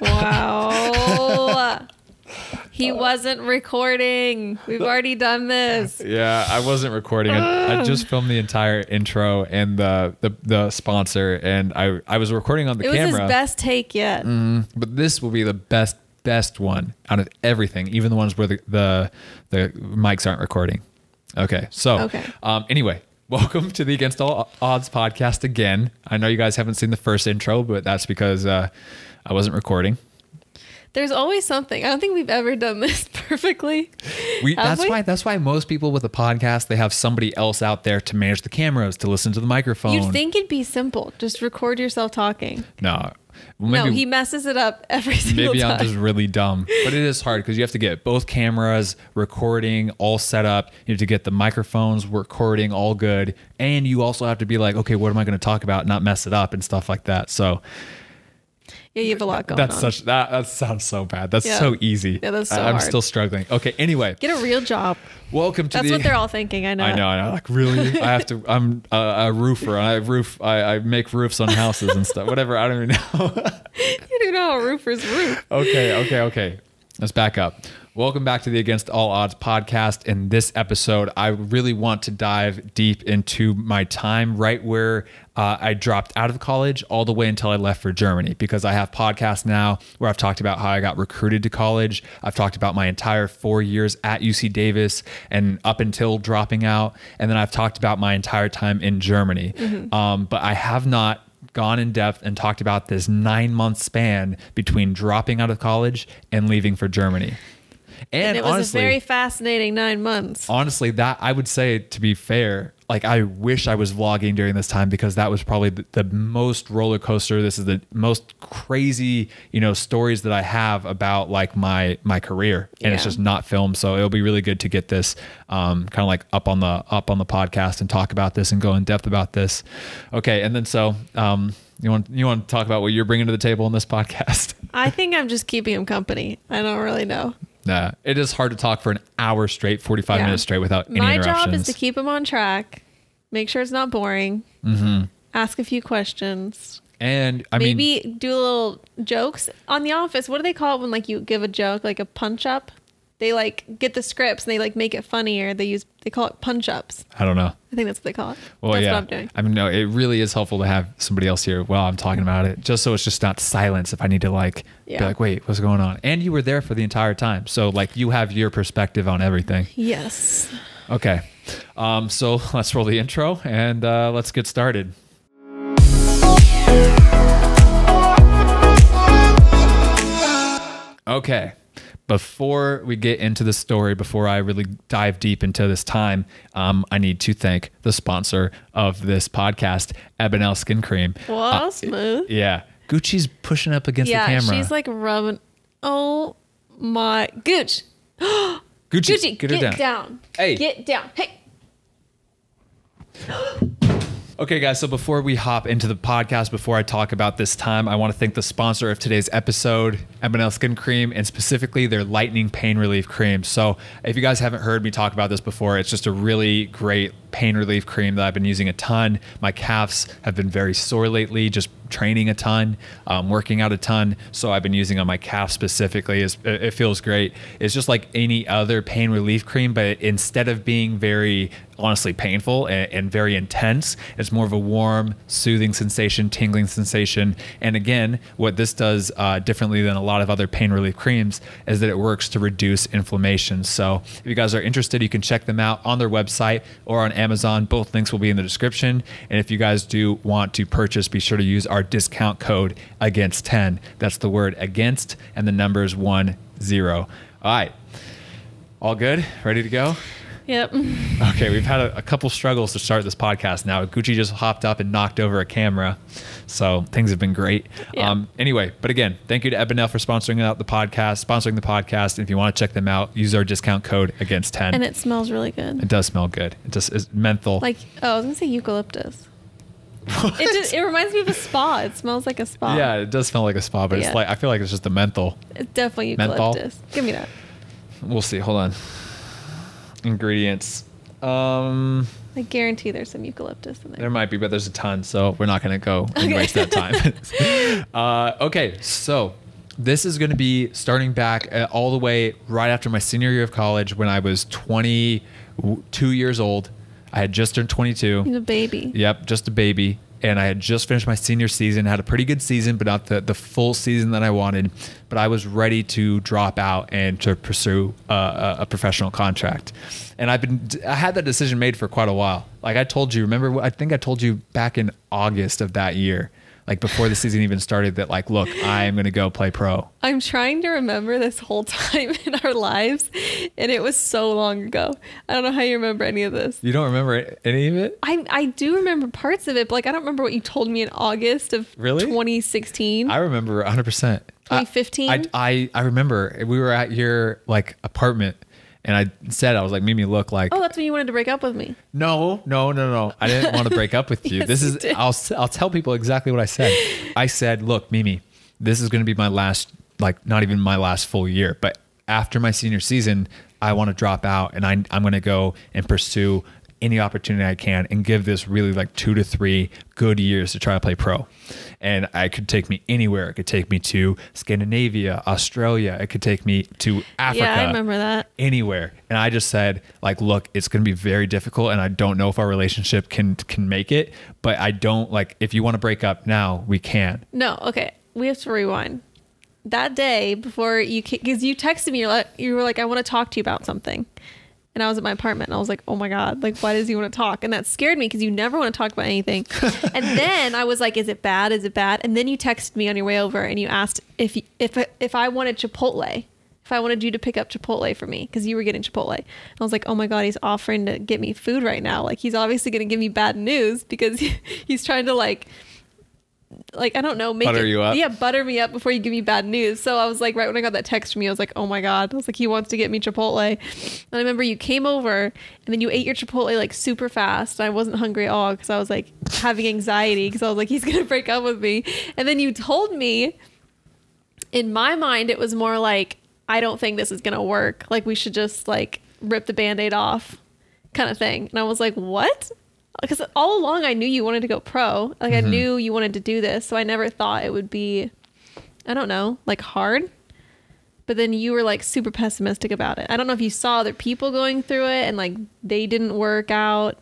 Wow. he wasn't recording. We've already done this. Yeah, I wasn't recording. I, I just filmed the entire intro and the the, the sponsor, and I I was recording on the It was camera. his best take yet. but this will be the best best one out of everything, even the ones where the the, the mics aren't recording. Okay, so Okay. um, anyway, welcome to the Against All Odds podcast again. I know you guys haven't seen the first intro, but that's because uh, I wasn't recording. There's always something. I don't think we've ever done this perfectly. We, that's we? why that's why most people with a podcast they have somebody else out there to manage the cameras, to listen to the microphone. You'd think it'd be simple. Just record yourself talking. no, Well, no, he messes it up every single Maybe time. Maybe I'm just really dumb, but it is hard because you have to get both cameras recording all set up. You have to get the microphones recording all good, and you also have to be like, okay, what am I going to talk about, not mess it up and stuff like that. So yeah, you have a lot going that's on. such that that sounds so bad. That's Yeah. so easy. Yeah, that's so I- I'm hard. still struggling. Okay, anyway, Get a real job. welcome to That's the. what they're all thinking. I know. I know, I know. Like, really? I have to. I'm a, a roofer. I roof. I, I make roofs on houses and stuff. Whatever. I don't even know. You do know how a roofer's roof. okay, okay, okay. Let's back up. Welcome back to the Against All Odds podcast. In this episode, I really want to dive deep into my time right where uh, I dropped out of college all the way until I left for Germany because I have podcasts now where I've talked about how I got recruited to college. I've talked about my entire four years at UC Davis and up until dropping out. And then I've talked about my entire time in Germany. Um, but I have not gone in depth and talked about this nine month span between dropping out of college and leaving for Germany. And, And it was honestly, a very fascinating nine months. honestly, that I would say to be fair, like I wish I was vlogging during this time because that was probably the, the most roller coaster. This is the most crazy, you know, stories that I have about like my my career, and it's just not filmed. So it'll be really good to get this um, kind of like up on the up on the podcast and talk about this and go in depth about this. Okay, and then so um, you want you want to talk about what you're bringing to the table in this podcast? I think I'm just keeping him company. I don't really know. Nah, it is hard to talk for an hour straight, 45 Yeah. minutes straight without any My interruptions. job is to keep him on track, make sure it's not boring, Mm-hmm. ask a few questions, and I mean, maybe do a little jokes on the office. What do they call it when like you give a joke, like a punch up? They like get the scripts and they like make it funnier. They use they call it punch ups. I don't know. I think that's what they call it. Well, that's yeah. what I'm doing. I mean, no, it really is helpful to have somebody else here while I'm talking about it, just so it's just not silence. If I need to like be like, wait, what's going on? And you were there for the entire time, so like you have your perspective on everything. Yes. Okay, um, so let's roll the intro and uh, let's get started. Okay. Before we get into the story, before I really dive deep into this time, um, I need to thank the sponsor of this podcast, Ebanel Skin Cream. Well, Uh, smooth. Yeah. Gucci's pushing up against Yeah, the camera. she's like rubbing. Oh my Gooch. Gucci, Gucci, get her down. down. Hey. Get down. Hey. Okay, guys, so before we hop into the podcast, before I talk about this time, I want to thank the sponsor of today's episode, Ebanel Skin Cream, and specifically their Lightning Pain Relief Cream. So, if you guys haven't heard me talk about this before, it's just a really great pain relief cream that I've been using a ton. My calves have been very sore lately, just training a ton, um, working out a ton. So, I've been using on my calf specifically. It it feels great. It's just like any other pain relief cream, but instead of being very honestly painful and, and very intense. It's more of a warm, soothing sensation, tingling sensation. And again, what this does uh, differently than a lot of other pain relief creams is that it works to reduce inflammation. So if you guys are interested, you can check them out on their website or on Amazon. Both links will be in the description. And if you guys do want to purchase, be sure to use our discount code against 10. That's the word against and the numbers one zero. All right. All good? Ready to go? Yep. Okay, we've had a, a couple struggles to start this podcast now. Gucci just hopped up and knocked over a camera. So things have been great. Yeah. Um, anyway, but again, thank you to Ebanel for sponsoring out the podcast, sponsoring the podcast. And if you want to check them out, use our discount code against 10. And it smells really good. it does smell good. It just is menthol. Like, oh, I was gonna say eucalyptus. It just it reminds me of a spa. It smells like a spa. yeah, it does smell like a spa, but Yeah. it's like I feel like it's just the menthol. It's definitely Menthol? eucalyptus. Give me that. We'll see. Hold on. Ingredients. Um I guarantee there's some eucalyptus in there. There might be, but there's a ton, so we're not going to go and waste that time. uh, okay, so this is going to be starting back uh, all the way right after my senior year of college when I was 22 years old. I had just turned 22. He's a baby. Yep, just a baby. And I had just finished my senior season, had a pretty good season, but not the, the full season that I wanted. But I was ready to drop out and to pursue a, a professional contract. And I've been, I had that decision made for quite a while. Like I told you, remember, I think I told you back in August of that year, like before the season even started, that like, look, I'm going to go play pro. I'm trying to remember this whole time in our lives, and it was so long ago. I don't know how you remember any of this. You don't remember any of it? I, I do remember parts of it, but like I don't remember what you told me in August of Really? 2016. I remember 100%. 2015? I, I, I remember we were at your like apartment and I said, I was like, Mimi, look like, oh, that's when you wanted to break up with me. no, no, no, no. I didn't want to break up with you. Yes, this is, did. I'll, I'll tell people exactly what I said. I said, look, Mimi, this is going to be my last, like not even my last full year, but after my senior season, I want to drop out and I, I'm going to go and pursue any opportunity I can and give this really like two to three good years to try to play pro. And I could take me anywhere. It could take me to Scandinavia, Australia. It could take me to Africa Yeah, I remember that. anywhere. And I just said, like, look, it's going to be very difficult, and I don't know if our relationship can can make it. But I don't like if you want to break up now, we can. No, okay. We have to rewind. That day before you, because you texted me, you're like, you were like, I want to talk to you about something. And I was at my apartment and I was like, oh my God, like, why does he want to talk? And that scared me because you never want to talk about anything. and then I was like, is it bad? Is it bad? And then you texted me on your way over and you asked if, if, if I wanted Chipotle, if I wanted you to pick up Chipotle for me because you were getting Chipotle. And I was like, oh my God, he's offering to get me food right now. Like, he's obviously going to give me bad news because he's trying to like, like I don't know, make Butter it, you up? Yeah, butter me up before you give me bad news. So I was like, right when I got that text from you, I was like, oh my god. I was like, he wants to get me Chipotle. And I remember you came over and then you ate your Chipotle like super fast. And I wasn't hungry at all because I was like having anxiety because I was like, he's gonna break up with me. And then you told me, in my mind, it was more like, I don't think this is gonna work. Like we should just like rip the band-aid off, kind of thing. And I was like, what? Because all along I knew you wanted to go pro. Like I mm-hmm. knew you wanted to do this, so I never thought it would be, I don't know, like hard. But then you were like super pessimistic about it. I don't know if you saw other people going through it and like they didn't work out.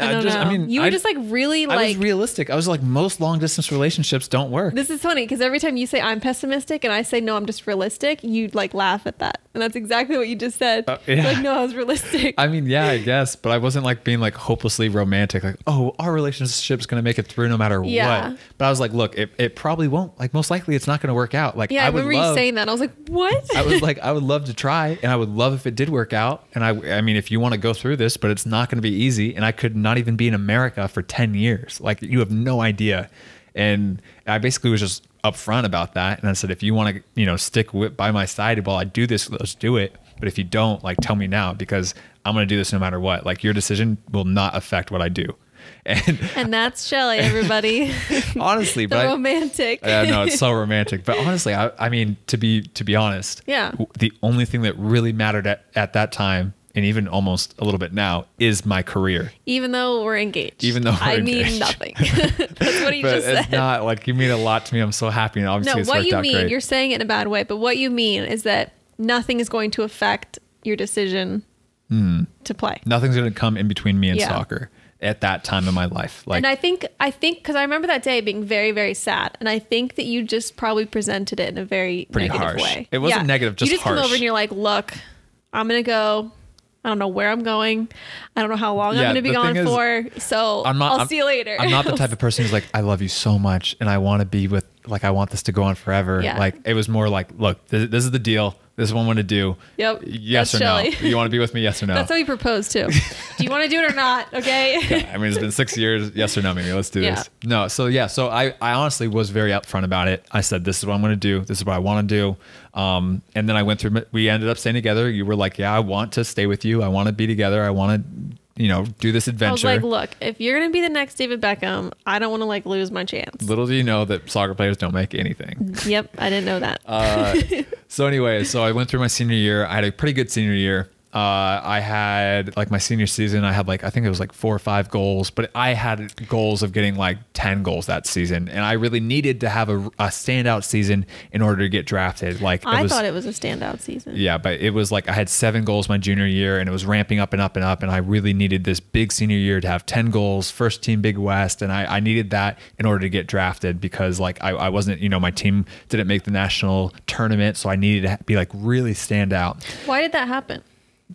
I I don't just- know. I mean, you were I- just like really I like was realistic. I was like, most long distance relationships don't work. this is funny because every time you say I'm pessimistic and I say no, I'm just realistic, you like laugh at that, and that's exactly what you just said. Uh, yeah. Like no, I was realistic. I mean, yeah, I guess, but I wasn't like being like hopelessly romantic, like, oh, our relationship's gonna make it through no matter Yeah. what. But I was like, look, it, it probably won't. Like, most likely, it's not gonna work out. Like, yeah, I, I, remember love, you saying that. I was like, what? I was like, I would love to try, and I would love if it did work out. And I, I mean, if you want to go through this, but it's not gonna be easy. And I could not even be in America for ten years. Like, you have no idea. And I basically was just upfront about that. And I said, if you want to, you know, stick with by my side while I do this, let's do it. But if you don't, like, tell me now because I'm gonna do this no matter what. Like, your decision will not affect what I do. And and that's Shelly, everybody. honestly, but I, romantic. yeah, no, it's so romantic. But honestly, I, I mean, to be to be honest, Yeah. the only thing that really mattered at, at that time, and even almost a little bit now, is my career. Even though we're engaged. Even though I mean nothing. that's what he but just it's said. not like you mean a lot to me. I'm so happy, and obviously no, it's what worked you out mean, great. you're saying it in a bad way, but what you mean is that nothing is going to affect your decision hmm. to play. Nothing's gonna come in between me and Yeah. soccer at that time in my life. Like, and I think I think because I remember that day being very very sad, and I think that you just probably presented it in a very Pretty negative harsh. way. It wasn't negative, just you just come over and you're like, look, I'm gonna go. I don't know where I'm going. I don't know how long Yeah, I'm gonna be gone is, for. So I'm not. I'll I'm- see you later. I'm not the type of person who's like, I love you so much, and I want to be with. Like, I want this to go on forever. Yeah. Like, it was more like, look, this, this is the deal. This is what I'm gonna do. Yep, Yes that's or no? You want to be with me? Yes or no? That's how you proposed too. do you want to do it or not? Okay. yeah, I mean, it's been six years. Yes or no, maybe. Let's do Yeah. this. No. So yeah. So I, I honestly was very upfront about it. I said, this is what I'm going to do. This is what I want to do. Um, and then I went through. We ended up staying together. You were like, yeah, I want to stay with you. I want to be together. I want to, you know, do this adventure. I was like, look, if you're gonna be the next David Beckham, I don't want to like lose my chance. Little do you know that soccer players don't make anything. Yep, I didn't know that. Uh, so anyway, so I went through my senior year. I had a pretty good senior year. Uh, I had like my senior season. I had like I think it was like four or five goals, but I had goals of getting like ten goals that season, and I really needed to have a, a standout season in order to get drafted. Like I was, thought it was a standout season. yeah, but it was like I had seven goals my junior year, and it was ramping up and up and up, and I really needed this big senior year to have ten goals, first team Big West, and I, I needed that in order to get drafted because like I, I wasn't, you know, my team didn't make the national tournament, so I needed to be like really stand out Why did that happen?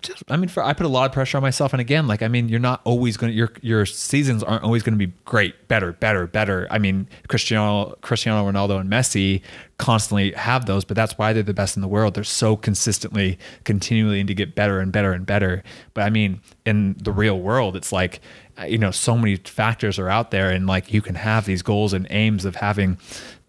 Just I mean for I put a lot of pressure on myself. And again like I mean you're not always going to your your seasons aren't always going to be great. Better better better. I mean Cristiano Cristiano Ronaldo and Messi constantly have those but that's why they're the best in the world. They're so consistently continually to get better and better and better. But I mean in the real world it's like uh, you know so many factors are out there and like you can have these goals and aims of having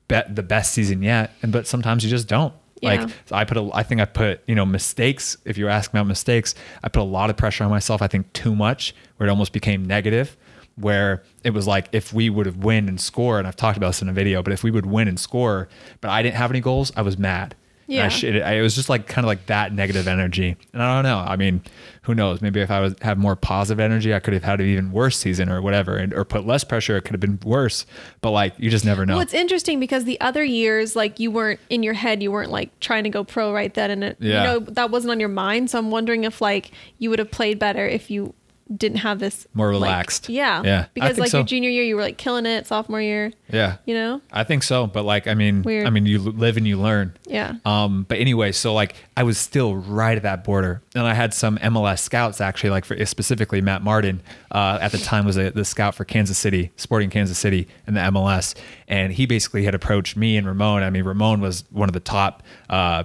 bet the best season yet. And but sometimes you just don't. Like I put a, I think I put, you know, mistakes. If you're asking about mistakes, I put a lot of pressure on myself. I think too much, where it almost became negative, where it was like if we would have win and score, and I've talked about this in a video, but if we would win and score, but I didn't have any goals, I was mad. I Yeah. I, it was just like kind of like that negative energy. And I don't know. I mean, who knows? Maybe if I was have more positive energy, I could have had an even worse season or whatever, and or put less pressure. It could have been worse. But like, you just never know. Well, it's interesting because the other years, like you weren't in your head, you weren't like trying to go pro right then, and it, Yeah. you know that wasn't on your mind. So I'm wondering if like you would have played better if you didn't have this More like- relaxed. yeah, Yeah, Because like so. your junior year, you were like killing it. Sophomore year, yeah. you know, I think so, but like I mean, Weird. I mean, you live and you learn. Yeah. Um. But anyway, so like I was still right at that border, and I had some MLS scouts actually, like for specifically Matt Martin, uh, at the time was a, the scout for Kansas City, Sporting Kansas City in the MLS, and he basically had approached me and Ramon. I mean, Ramon was one of the top. Uh,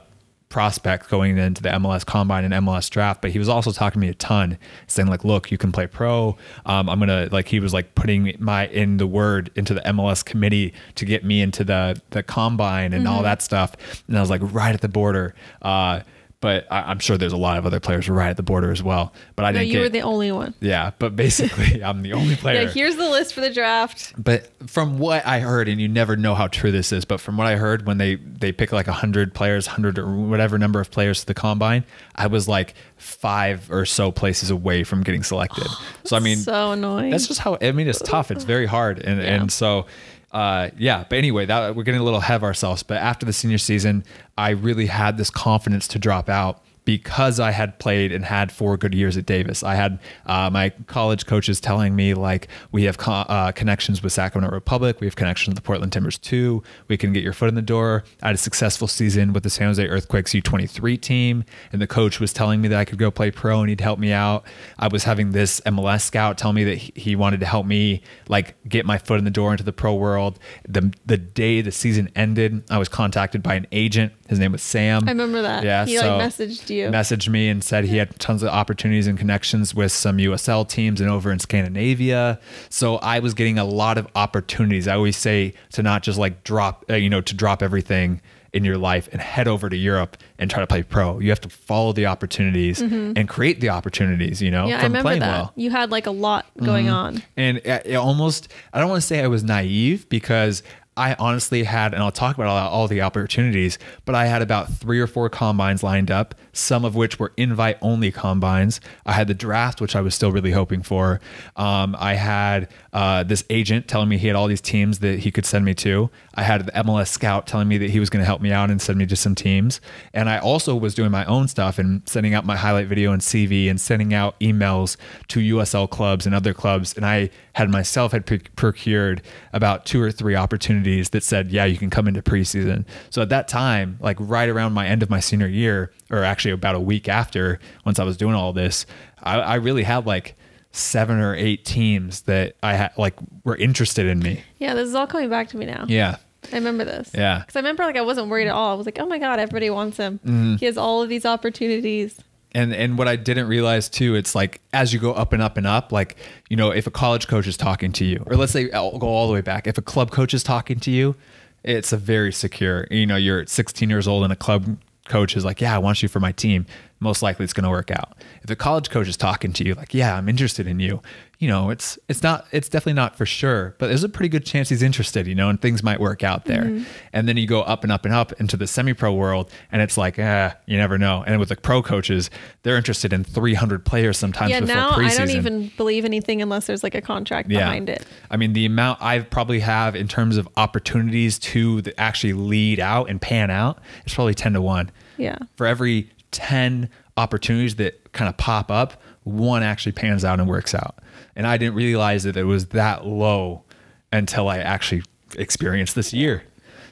prospect going into the MLS combine and MLS draft, but he was also talking to me a ton, saying like, "Look, you can play pro. Um, I'm gonna like." He was like putting my in the word into the MLS committee to get me into the the combine and all that stuff. And I was like right at the border. Uh, but I, I'm sure there's a lot of other players right at the border as well. But I no, didn't you get. were the only one. yeah, but basically, I'm the only player. Yeah, here's the list for the draft. But from what I heard, and you never know how true this is, but from what I heard, when they they pick like hundred players, hundred or whatever number of players to the combine, I was like five or so places away from getting selected. so I mean, so annoying. that's just how I mean. It's tough. It's very hard, and Yeah. and so. Uh, yeah, but anyway, that we're getting a little ahead of ourselves. But after the senior season, I really had this confidence to drop out because I had played and had four good years at Davis. I had uh, my college coaches telling me like we have co- uh, connections with Sacramento Republic, we have connections with the Portland Timbers too. We can get your foot in the door. I had a successful season with the San Jose Earthquakes U23 team, and the coach was telling me that I could go play pro and he'd help me out. I was having this MLS scout tell me that he he wanted to help me like get my foot in the door into the pro world. The the day the season ended, I was contacted by an agent. His name was Sam. I remember that. Yeah, he so- like messaged you. messaged me and said he had tons of opportunities and connections with some USL teams and over in Scandinavia. So I was getting a lot of opportunities. I always say to not just like drop, uh, you know, to drop everything in your life and head over to Europe and try to play pro. You have to follow the opportunities mm-hmm. and create the opportunities, you know, yeah, I from remember playing that. well. You had like a lot going mm-hmm. on. And it it almost, I don't want to say I was naive because I honestly had, and I'll talk about all, all the opportunities, but I had about three or four combines lined up, some of which were invite only combines. I had the draft, which I was still really hoping for. Um, I had uh, this agent telling me he had all these teams that he could send me to. I had the MLS scout telling me that he was going to help me out and send me to some teams. And I also was doing my own stuff and sending out my highlight video and CV and sending out emails to USL clubs and other clubs. And I had myself had procured about two or three opportunities that said, yeah, you can come into preseason. So at that time, like right around my end of my senior year, or actually about a week after, once I was doing all this, I, I really had like seven or eight teams that I had like were interested in me. Yeah, this is all coming back to me now. Yeah. I remember this. Yeah. Because I remember like I wasn't worried at all. I was like, oh my god, everybody wants him. Mm-hmm. He has all of these opportunities. and and what I didn't realize too, it's like as you go up and up and up, like you know, if a college coach is talking to you, or let's say I'll go all the way back, if a club coach is talking to you, it's a very secure. You know, you're 16 years old and a club coach is like, "Yeah, I want you for my team." Most likely it's going to work out. If a college coach is talking to you like, "Yeah, I'm interested in you," you know, it's it's not it's definitely not for sure, but there's a pretty good chance he's interested, you know, and things might work out there. Mm-hmm. And then you go up and up and up into the semi-pro world, and it's like, ah, you never know. And with the pro coaches, they're interested in 300 players sometimes Yeah, before now preseason. I don't even believe anything unless there's like a contract behind it. I mean, the amount I probably have in terms of opportunities to actually lead out and pan out is probably 10 to 1. Yeah. For every 10 opportunities that kind of pop up, one actually pans out and works out. And I didn't realize that it was that low until I actually experienced this year.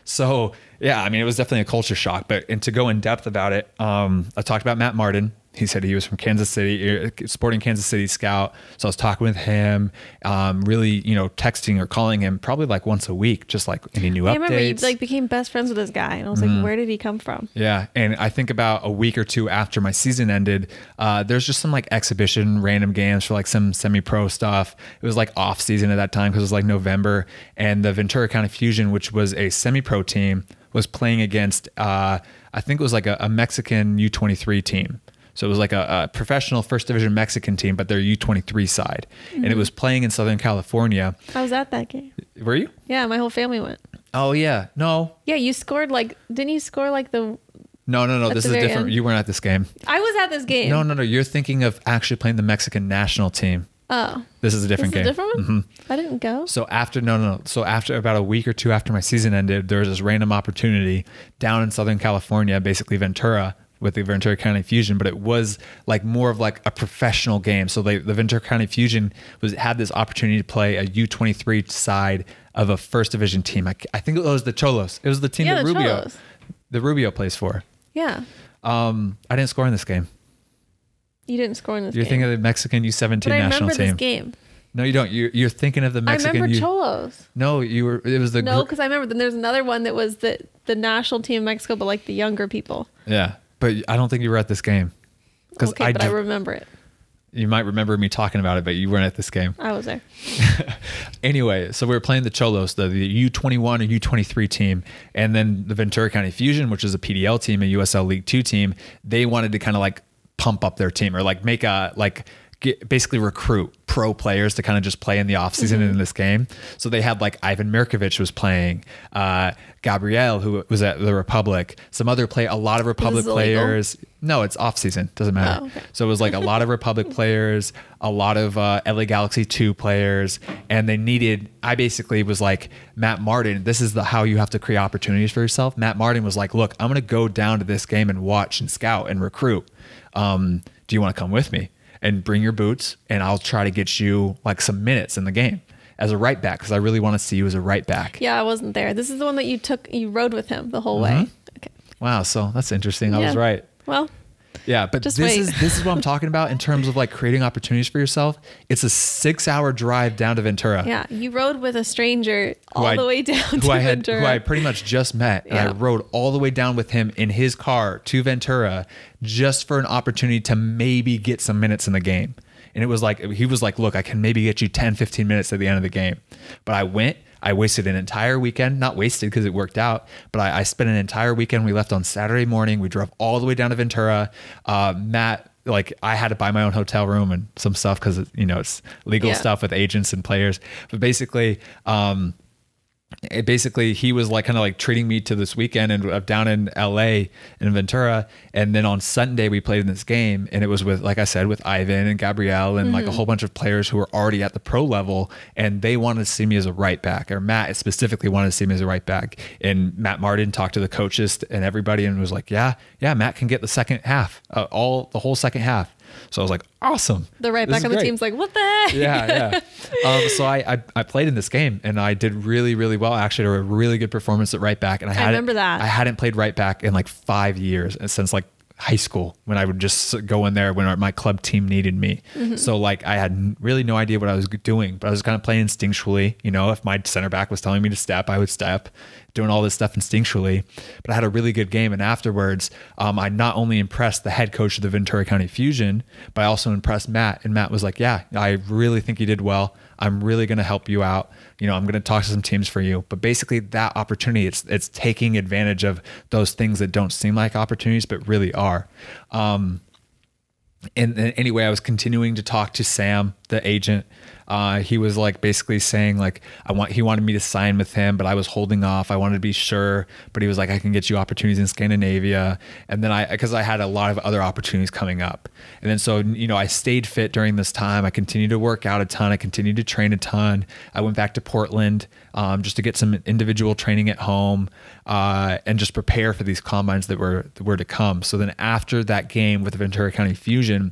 So, yeah, I mean, it was definitely a culture shock. But and to go in depth about it, um, I talked about Matt Martin. He said he was from Kansas City, uh, Sporting Kansas City scout. So I was talking with him, um, really, you know, texting or calling him probably like once a week, just like any new I updates. remember you like became best friends with this guy, and I was Mm-hmm. like, where did he come from? Yeah, and I think about a week or two after my season ended, uh, there's just some like exhibition random games for like some semi-pro stuff. It was like off season at that time because it was like November, and the Ventura County Fusion, which was a semi-pro team, was playing against uh, I think it was like a, a Mexican U23 team. So it was like a, a professional first division Mexican team, but their U23 side, and it mm-hmm. was playing in Southern California. I was at that game. Were you? Yeah, my whole family went. Oh yeah, no, Yeah, you scored like didn't you score like the no, no, no. This is different. end. You weren't at this game. I was at this game. No, no, no. You're thinking of actually playing the Mexican national team. Oh. This is a different This is a game. different one? Mm-hmm. I didn't go. So after no, no, no. So after about a week or two after my season ended, there was this random opportunity down in Southern California, basically Ventura, with the Ventura County Fusion, but it was like more of like a professional game. So they, the Ventura County Fusion was had this opportunity to play a U23 side of a first division team. I, I think it was the Xolos. It was the team Yeah, that the Rubio, Xolos. the Rubio plays for. Yeah. Um, I didn't score in this game. You didn't score in this game. You're game. thinking of the Mexican U17 but I national remember team. this game. No, you don't. You're, you're thinking of the Mexican. I remember U- Xolos. no, you were. It was the No, because I remember then there's another one that was the the national team of Mexico, but like the younger people. yeah, but I don't think you were at this game because Okay, I, but I remember it. you might remember me talking about it, but you weren't at this game. I was there. Anyway, so we were playing the Xolos, the, the U21 or U23 team, and then the Ventura County Fusion, which is a PDL team, a USL League Two team. They wanted to kind of like pump up their team or like make a like get, basically recruit pro players to kind of just play in the offseason in this game. So they had like Ivan Mirkovic was playing, uh, Gabriel who was at the Republic, some other play, a lot of Republic illegal? players. No, it's off season. Doesn't matter. Oh, okay. So it was like a lot of Republic players, a lot of uh, LA Galaxy 2 players, and they needed. I basically was like, Matt Martin, this is the how you have to create opportunities for yourself. Matt Martin was like, look, I'm going to go down to this game and watch and scout and recruit. Um, do you want to come with me and bring your boots? And I'll try to get you like some minutes in the game as a right back because I really want to see you as a right back. Yeah, I wasn't there. This is the one that you took. You rode with him the whole way. Mm-hmm. Okay. Wow, so that's interesting. I was right. Well, Yeah, but Just this wait. is this is what I'm talking about in terms of like creating opportunities for yourself. It's a six hour drive down to Ventura. yeah, you rode with a stranger all I- the way down who to I had Ventura. who I pretty much just met, and I rode all the way down with him in his car to Ventura just for an opportunity to maybe get some minutes in the game. And it was like he was like, "Look, I can maybe get you 10 15 minutes at the end of the game." But I went I wasted an entire weekend, not wasted because it worked out, but I, I spent an entire weekend. We left on Saturday morning. We drove all the way down to Ventura. Uh, Matt, like, I had to buy my own hotel room and some stuff because, you know, it's legal Yeah. stuff with agents and players. But basically, um, it basically he was like kind of like treating me to this weekend and uh, down in LA in Ventura. And then on Sunday we played in this game and it was with like I said with Ivan and Gabrielle and like a whole bunch of players who were already at the pro level and they wanted to see me as a right back or Matt specifically wanted to see me as a right back. And Matt Martin talked to the coaches and everybody and was like yeah yeah Matt can get the second half uh, all the whole second half so I was like awesome the right This back on the team's like, what the heck? yeah, yeah. Um, so I, I I played in this game and I did really really well. Actually, had a really good performance at right back, and I had remember that. I hadn't played right back in like five years since like high school when I would just go in there when my club team needed me. Mm-hmm. So like I had really no idea what I was doing, but I was kind of playing instinctually. You know, if my center back was telling me to step, I would step, doing all this stuff instinctually. But I had a really good game, and afterwards, um, I not only impressed the head coach of the Ventura County Fusion, but I also impressed Matt. And Matt was like, "Yeah, I really think you did well. I'm really going to help you out. You know, I'm going to talk to some teams for you." But basically, that opportunity, it's it's taking advantage of those things that don't seem like opportunities, but really are. Um, and then anyway, I was continuing to talk to Sam, the agent. Uh, he was like basically saying like I want he wanted me to sign with him, but I was holding off. I wanted to be sure, but he was like I can get you opportunities in Scandinavia, and then I because I had a lot of other opportunities coming up, and then so you know I stayed fit during this time. I continued to work out a ton. I continued to train a ton. I went back to Portland um, just to get some individual training at home uh, and just prepare for these combines that were that were to come. So then after that game with the Ventura County Fusion,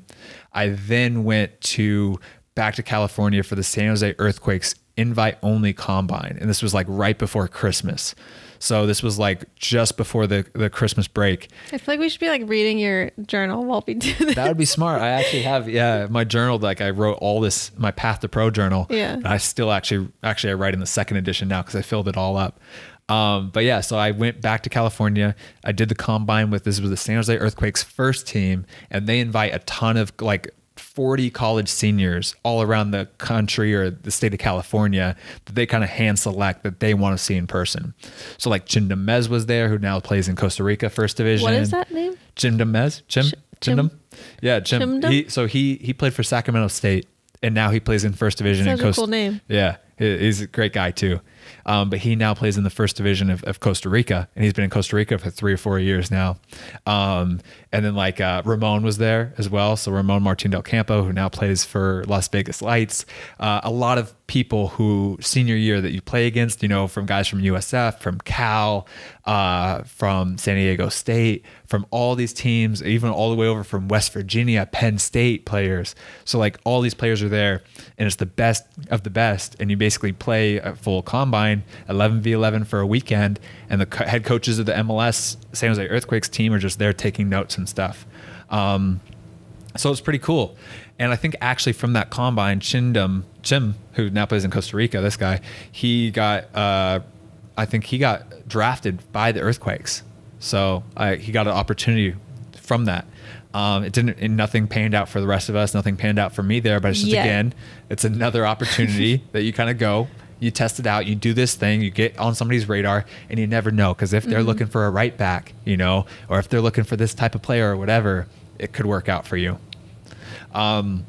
I then went to back to California for the San Jose Earthquakes invite only combine. And this was like right before Christmas. So this was like just before the, the Christmas break. I feel like we should be like reading your journal while we do this. That would be smart. I actually have yeah, my journal like I wrote all this my Path to Pro journal. Yeah. I still actually actually I write in the second edition now cuz I filled it all up. Um, but yeah, so I went back to California. I did the combine with this was the San Jose Earthquakes first team and they invite a ton of like 40 college seniors all around the country or the state of California that they kind of hand select that they want to see in person. So like Jim Demez was there, who now plays in Costa Rica First Division. What is that name? Jim Demez. Jim. Jim- Jim. Yeah, Jim. He, so he he played for Sacramento State, and now he plays in First Division. Such in a Costa, cool name. Yeah, he's a great guy too. Um, but he now plays in the First Division of, of Costa Rica, and he's been in Costa Rica for three or four years now. Um, and then like uh, Ramon was there as well. So Ramon Martin Del Campo, who now plays for Las Vegas Lights. Uh, a lot of people who senior year that you play against, you know, from guys from USF, from Cal, uh, from San Diego State, from all these teams, even all the way over from West Virginia, Penn State players. So like all these players are there, and it's the best of the best. And you basically play a full combine, 11 v 11 for a weekend, and the co- head coaches of the MLS San Jose Earthquakes team are just there taking notes and stuff. Um, so it's pretty cool. And I think actually from that combine, Chindum, Chim, who now plays in Costa Rica, this guy, he got, uh, I think he got drafted by the Earthquakes. So I, he got an opportunity from that. Um, it didn't, and nothing panned out for the rest of us. Nothing panned out for me there, but it's just, Yet. again, it's another opportunity that you kind of go, you test it out, you do this thing, you get on somebody's radar, and you never know. Cause if they're looking for a right back, you know, or if they're looking for this type of player or whatever, it could work out for you. Um,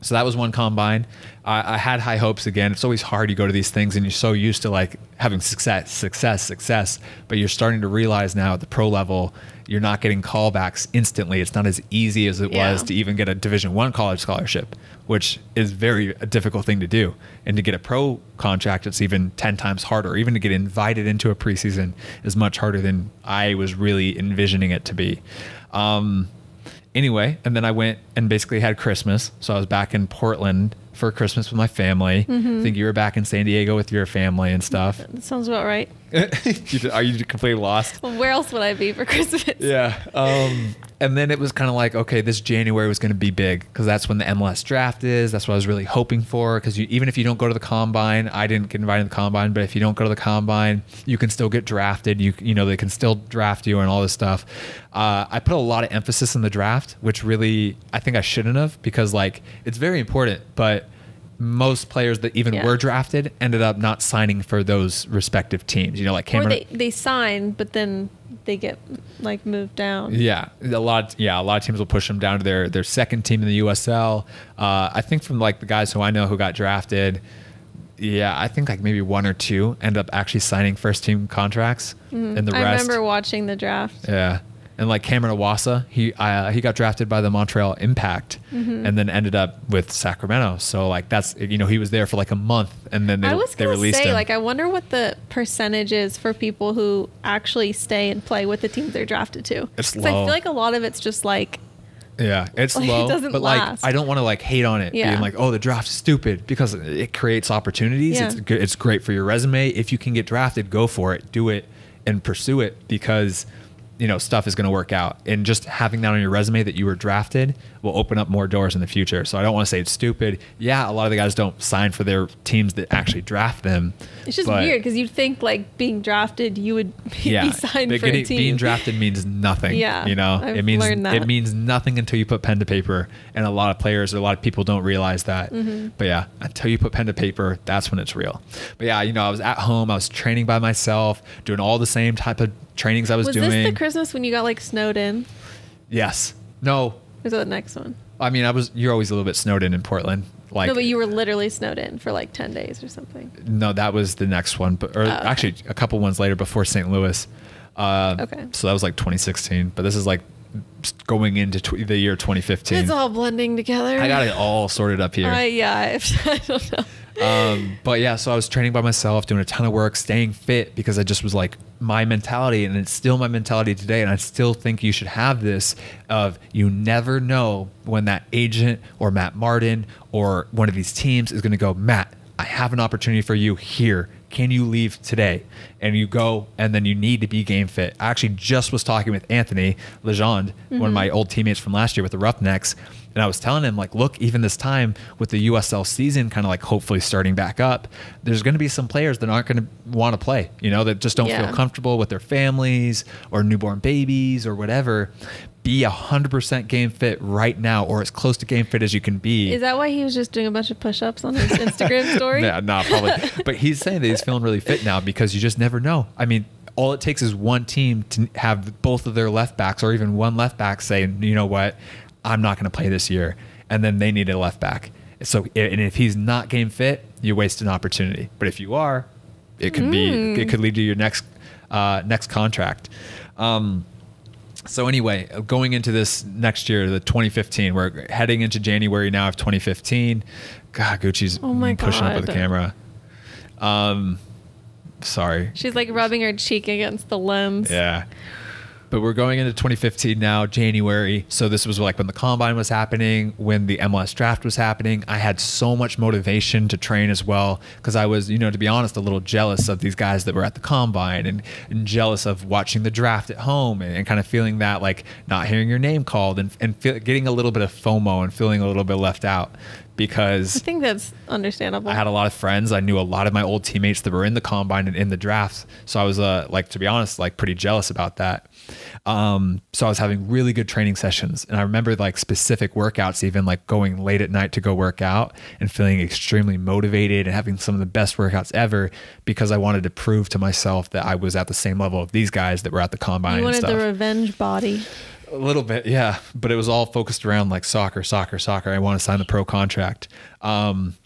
so that was one combine. I, I had high hopes again. It's always hard. You go to these things and you're so used to like having success, success, success. But you're starting to realize now at the pro level, you're not getting callbacks instantly. It's not as easy as it Yeah. was to even get a Division One college scholarship, which is very a difficult thing to do. And to get a pro contract, it's even ten times harder. Even to get invited into a preseason is much harder than I was really envisioning it to be. Um, anyway, and then I went and basically had Christmas. So I was back in Portland for Christmas with my family. Mm-hmm. I think you were back in San Diego with your family and stuff. That sounds about right. Are you completely lost? Well, where else would I be for Christmas? Yeah. Um, and then it was kind of like, okay, this January was going to be big because that's when the MLS draft is. That's what I was really hoping for. Because even if you don't go to the combine, I didn't get invited to the combine, but if you don't go to the combine, you can still get drafted. You you know they can still draft you and all this stuff. Uh, I put a lot of emphasis in the draft, which really I think I shouldn't have because like it's very important, but most players that even Yeah. were drafted ended up not signing for those respective teams. You know, like Or Cameron. they, they sign, but then they get like moved down. Yeah, a lot. Yeah, a lot of teams will push them down to their their second team in the USL. Uh, I think from like the guys who I know who got drafted, yeah, I think like maybe one or two end up actually signing first team contracts, and the Mm-hmm. I remember watching the draft. yeah. And like Cameron Iwasa, he uh, he got drafted by the Montreal Impact, Mm-hmm. and then ended up with Sacramento. So like that's you know he was there for like a month, and then they I was they released say, him. like, I wonder what the percentage is for people who actually stay and play with the teams they're drafted to. It's 'Cause I feel like a lot of it's just like, Yeah, it's Like, it low, doesn't but like. I don't want to like hate on it, Yeah. being like, "Oh, the draft's stupid," because it creates opportunities. Yeah. It's. It's great for your resume. If you can get drafted, go for it, do it, and pursue it because you know stuff is going to work out. And just having that on your resume that you were drafted will open up more doors in the future. So I don't want to say it's stupid. Yeah, a lot of the guys don't sign for their teams that actually draft them. it's just weird because you'd think like being drafted, you would be, yeah, be signed for getting, a team. being drafted means nothing. Yeah, you know, I've it means it means nothing until you put pen to paper, and a lot of players, or a lot of people don't realize that. Mm-hmm. But yeah, until you put pen to paper, that's when it's real. But yeah, you know, I was at home, I was training by myself, doing all the same type of trainings I was, was doing. Was this the Christmas when you got like snowed in? yes, no, Was that the next one? I mean, I was you're always a little bit snowed in in Portland. Like no, but you were literally snowed in for like ten days or something. No, that was the next one, but or okay. actually a couple ones later before St. Louis. Uh, Okay. So that was like 2016, but this is like going into tw- the year 2015. It's all blending together. I got it all sorted up here. I, yeah, I don't know. Um, but yeah, so I was training by myself, doing a ton of work, staying fit because I just was like my mentality, and it's still my mentality today. And I still think you should have this of you never know when that agent or Matt Martin or one of these teams is going to go, Matt, I have an opportunity for you here. Can you leave today? And you go, and then you need to be game fit. I actually just was talking with Anthony Legendre, one of my old teammates from last year with the Roughnecks, and I was telling him, like, look, even this time with the USL season kind of like hopefully starting back up, there's going to be some players that aren't going to want to play, you know, that just don't Yeah. feel comfortable with their families or newborn babies or whatever. Be 100% game fit right now or as close to game fit as you can be. Is that why he was just doing a bunch of push-ups on his Instagram story? Nah, nah, probably. but he's saying that he's feeling really fit now because you just never know. I mean, all it takes is one team to have both of their left backs or even one left back say, you know what, I'm not going to play this year. And then they need a left back. So, and if he's not game fit, you waste an opportunity. But if you are, it could be, it could lead to your next, uh, next contract. Um, so anyway, going into this next year, the 2015, we're heading into January now of 2015. God, Gucci's Oh my pushing up with the camera. Um, sorry. She's like rubbing her cheek against the lens. Yeah. But we're going into 2015 now, January. So this was like when the combine was happening, when the MLS draft was happening. I had so much motivation to train as well because I was, you know, to be honest, a little jealous of these guys that were at the combine and, and jealous of watching the draft at home and, and kind of feeling that like not hearing your name called and, and feel, getting a little bit of FOMO and feeling a little bit left out because I think that's understandable. I had a lot of friends. I knew a lot of my old teammates that were in the combine and in the drafts. So I was, uh, like, to be honest, like pretty jealous about that. Um, so I was having really good training sessions. And I remember like specific workouts, even like going late at night to go work out and feeling extremely motivated and having some of the best workouts ever because I wanted to prove to myself that I was at the same level of these guys that were at the combine. you wanted the revenge body. A little bit, yeah. But it was all focused around like soccer, soccer, soccer. I want to sign the pro contract. Um,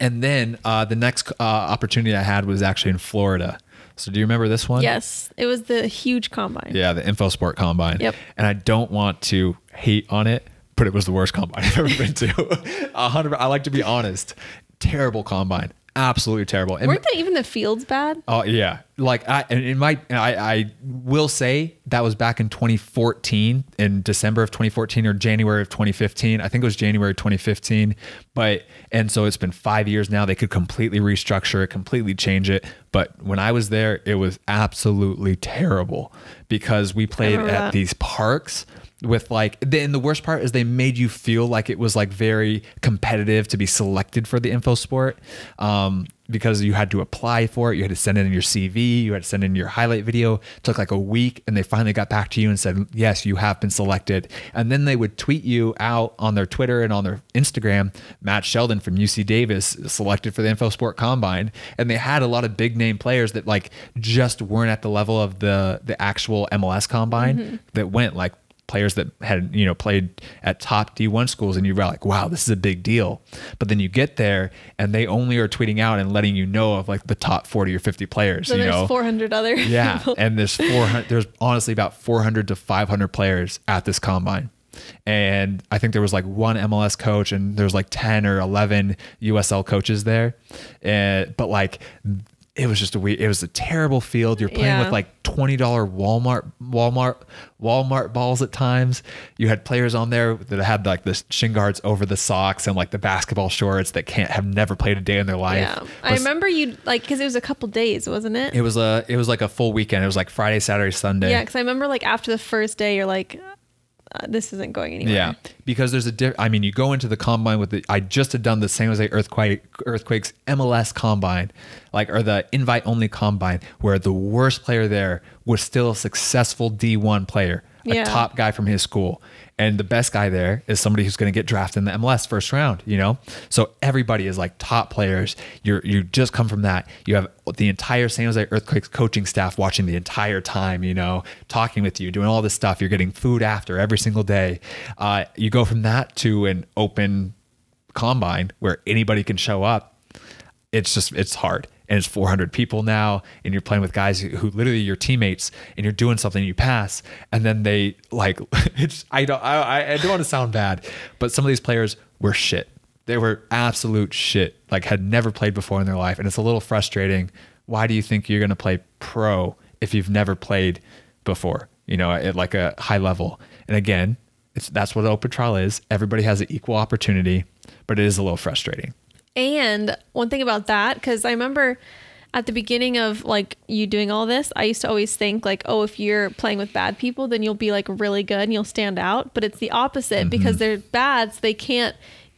and then uh, the next uh, opportunity I had was actually in Florida. So do you remember this one? Yes, it was the huge combine. Yeah, the InfoSport Combine. Yep. And I don't want to hate on it, but it was the worst combine I've ever been to. A hundred. I like to be honest. Terrible combine. Absolutely terrible. And- Weren't they even the fields bad? Oh yeah, like I and it might I I will say that was back in 2014 in December of 2014 or January of 2015. I think it was January 2015. But and so it's been 5 years now. They could completely restructure it, completely change it. But when I was there, it was absolutely terrible because we played at that. these parks with like then the worst part is they made you feel like it was like very competitive to be selected for the info sport um, because you had to apply for it you had to send in your cv you had to send in your highlight video. It took like a week and they finally got back to you and said yes you have been selected. And then they would tweet you out on their twitter and on their instagram matt sheldon from uc davis selected for the info sport combine and they had a lot of big name players that like just weren't at the level of the the actual mls combine that went like players that had you know played at top D1 schools and you're like wow this is a big deal but then you get there and they only are tweeting out and letting you know of like the top 40 or 50 players So you there's know 400 other. yeah people. and there's 400 there's honestly about 400 to 500 players at this combine and i think there was like one mls coach and there's like 10 or 11 usl coaches there and but like it was just a weird it was a terrible field. You're playing Yeah. with like $20 walmart walmart walmart balls at times. You had players on there that had like the shin guards over the socks and like the basketball shorts that can't have never played a day in their life. Yeah, I remember you like because it was a couple days, wasn't it? it was a it was like a full weekend. It was like friday saturday sunday. Yeah, because I remember like after the first day, you're like, Uh, this isn't going anywhere. Yeah, because there's a diff. I mean, you go into the combine with the. I just had done the San Jose Earthquake Earthquakes MLS combine, like or the invite only combine, where the worst player there was still a successful D1 player. a Yeah. top guy from his school. And the best guy there is somebody who's going to get drafted in the MLS first round, you know? So everybody is like top players. You're you just come from that. You have the entire San Jose Earthquakes coaching staff watching the entire time, you know, talking with you, doing all this stuff. You're getting food after every single day. Uh, you go from that to an open combine where anybody can show up it's just it's hard and it's 400 people now and you're playing with guys who, literally your teammates and you're doing something you pass and then they like it's i don't I, I don't want to sound bad but some of these players were shit. They were absolute shit like had never played before in their life and it's a little frustrating. Why do you think you're going to play pro if you've never played before you know at like a high level? And again it's that's what open trial is. Everybody has an equal opportunity but it is a little frustrating And one thing about that, because I remember at the beginning of like you doing all this, I used to always think like, oh, if you're playing with bad people, then you'll be like really good and you'll stand out. But it's the opposite Mm-hmm. because they're bad, so they can't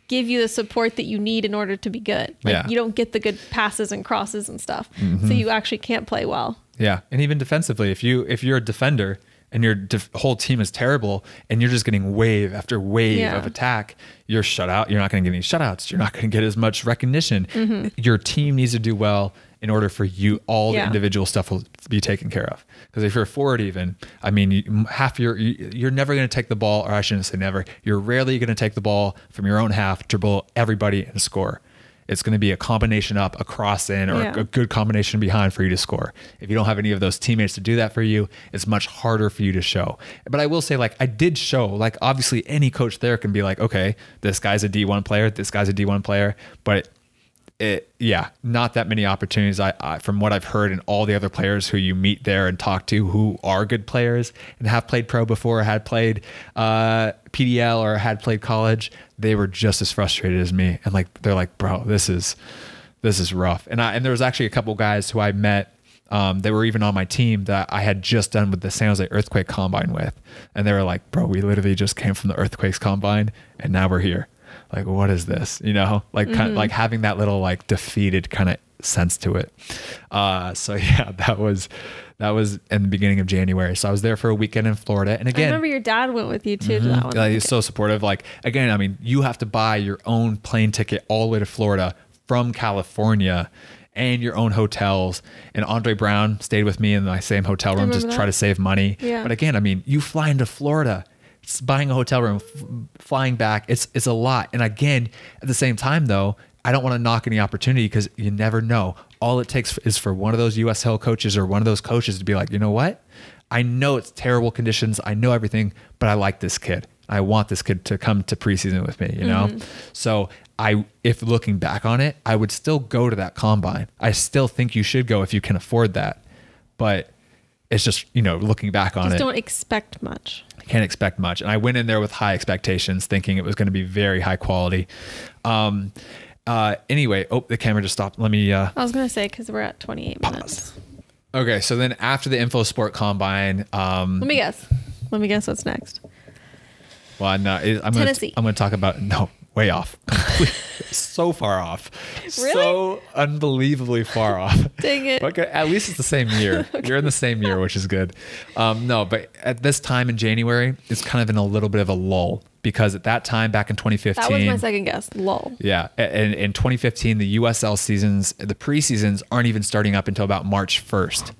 give you the support that you need in order to be good. Like Yeah. Mm-hmm. you don't get the good passes and crosses and stuff. So you actually can't play well. Yeah, and even defensively, if you if you're a defender and your whole team is terrible and you're just getting wave after wave Yeah. of attack, you're shut out. You're not going to get any shutouts. You're not going to get as much recognition. Mm-hmm. Your team needs to do well in order for you all the individual stuff will be taken care of. Because if you're a forward, even I mean, you, half your you, you're never going to take the ball, or I shouldn't say never. You're rarely going to take the ball from your own half, dribble everybody, and score. It's going to be a combination up, a cross in, or Yeah. a good combination behind for you to score. If you don't have any of those teammates to do that for you, it's much harder for you to show. But I will say, like, I did show, like, obviously any coach there can be like, okay, this guy's a D1 player, this guy's a D1 player, but it, yeah, not that many opportunities. I, I, from what I've heard, and all the other players who you meet there and talk to who are good players and have played pro before, had played uh, PDL or had played college, they were just as frustrated as me. And like, they're like, bro, this is this is rough. And I and there was actually a couple guys who I met. Um, they were even on my team that I had just done with the San Jose Earthquake Combine with, and they were like, "Bro, we literally just came from the Earthquakes Combine, and now we're here." Like what is this? You know like kind of like having that little like defeated kind of sense to it. Uh so yeah that was that was in the beginning of january. So i was there for a weekend in florida. And again, I remember your dad went with you too to that one. like, he's so supportive. Like again i mean you have to buy your own plane ticket all the way to florida from california and your own hotels. And andre brown stayed with me in my same hotel room to try to save money. Yeah. but again i mean you fly into florida buying a hotel room f- flying back it's it's a lot. And again at the same time though i don't want to knock any opportunity because you never know. All it takes is for one of those usl coaches or one of those coaches to be like you know what? I know it's terrible conditions. I know everything but i like this kid. I want this kid to come to preseason with me you know? Mm-hmm. So i if looking back on it i would still go to that combine. I still think you should go if you can afford that. But it's just you know looking back on Just it don't expect much. can't expect much. And I went in there with high expectations, thinking it was going to be very high quality. Um, uh, anyway, oh, the camera just stopped. Let me. Uh, I was gonna say because we're at 28 minutes. okay, so then after the InfoSport Combine, um, Let me guess. Let me guess what's next. well, no, it- I'm going Tennessee. to I'm going to talk about no, way off, so far off, Really? so unbelievably far off. Dang it. But at least it's the same year. You're in the same year, which is good. Um, no, but at this time in January, it's kind of in a little bit of a lull because at that time back in 2015, That was my second guess. Lull. Yeah, and in 2015, the USL seasons, the preseasons aren't even starting up until about March 1st.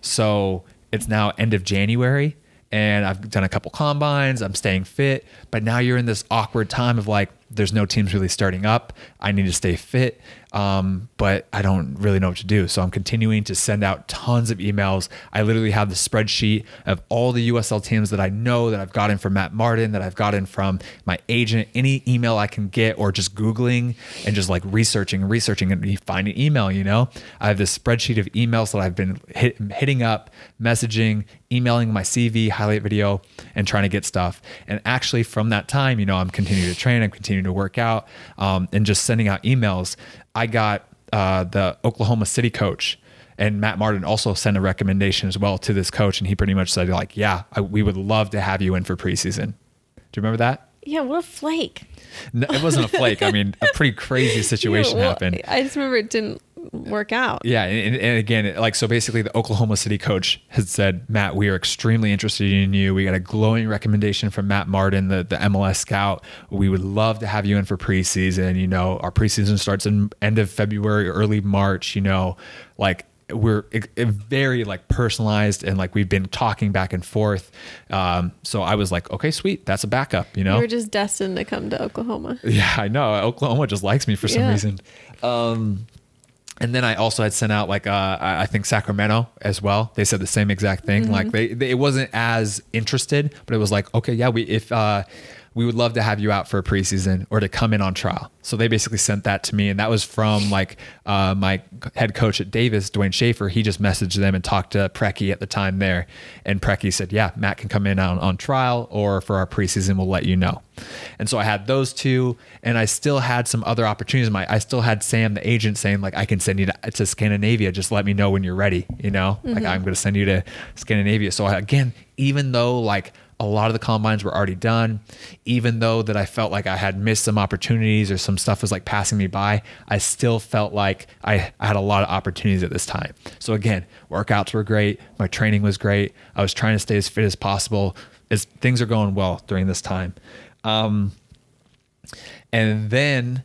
So it's now end of January, and I've done a couple combines. I'm staying fit, but now you're in this awkward time of like, there's no teams really starting up. I need to stay fit, um, but I don't really know what to do. So I'm continuing to send out tons of emails. I literally have the spreadsheet of all the USL teams that I know that I've gotten from Matt Martin, that I've gotten from my agent, any email I can get, or just Googling and just like researching and researching and finding email, you know? I have this spreadsheet of emails that I've been hit, hitting up, messaging, emailing my CV, highlight video, and trying to get stuff. And actually, from that time, you know, I'm continuing to train, I'm continuing to work out, um, and just sending out emails. I got uh, the Oklahoma City coach. And Matt Martin also sent a recommendation as well to this coach, and he pretty much said, like, yeah, I, we would love to have you in for preseason. Do you remember that? Yeah, what a flake. No, it wasn't a flake. I mean, a pretty crazy situation Yeah, well, happened. I just remember it didn't work out. Yeah, and, and again, like so, basically, the Oklahoma City coach has said, Matt, we are extremely interested in you. We got a glowing recommendation from Matt Martin, the the MLS scout. We would love to have you in for preseason. You know, our preseason starts in end of February, early March. You know, like we're very like personalized and like we've been talking back and forth. Um, so I was like, okay, sweet, that's a backup. You know, You were just destined to come to Oklahoma. yeah, I know. Oklahoma just likes me for some Yeah. reason. Um, and then I also had sent out like uh, I think Sacramento as well. They said the same exact thing. Like they, they, it wasn't as interested, but it was like okay, yeah, we if uh, we would love to have you out for a preseason or to come in on trial. So they basically sent that to me, and that was from like uh, my head coach at Davis, Dwayne Shaffer. He just messaged them and talked to Preki at the time there, and Preki said, "Yeah, Matt can come in on, on trial, or for our preseason, we'll let you know." And so I had those two, and I still had some other opportunities. My I still had Sam, the agent, saying like, "I can send you to, to Scandinavia. Just let me know when you're ready." You know, like I'm going to send you to Scandinavia. So I, again, even though like a lot of the combines were already done, even though that I felt like I had missed some opportunities or some stuff was like passing me by, I still felt like I, I had a lot of opportunities at this time. So again, workouts were great, my training was great. I was trying to stay as fit as possible. As things are going well during this time. Um, and then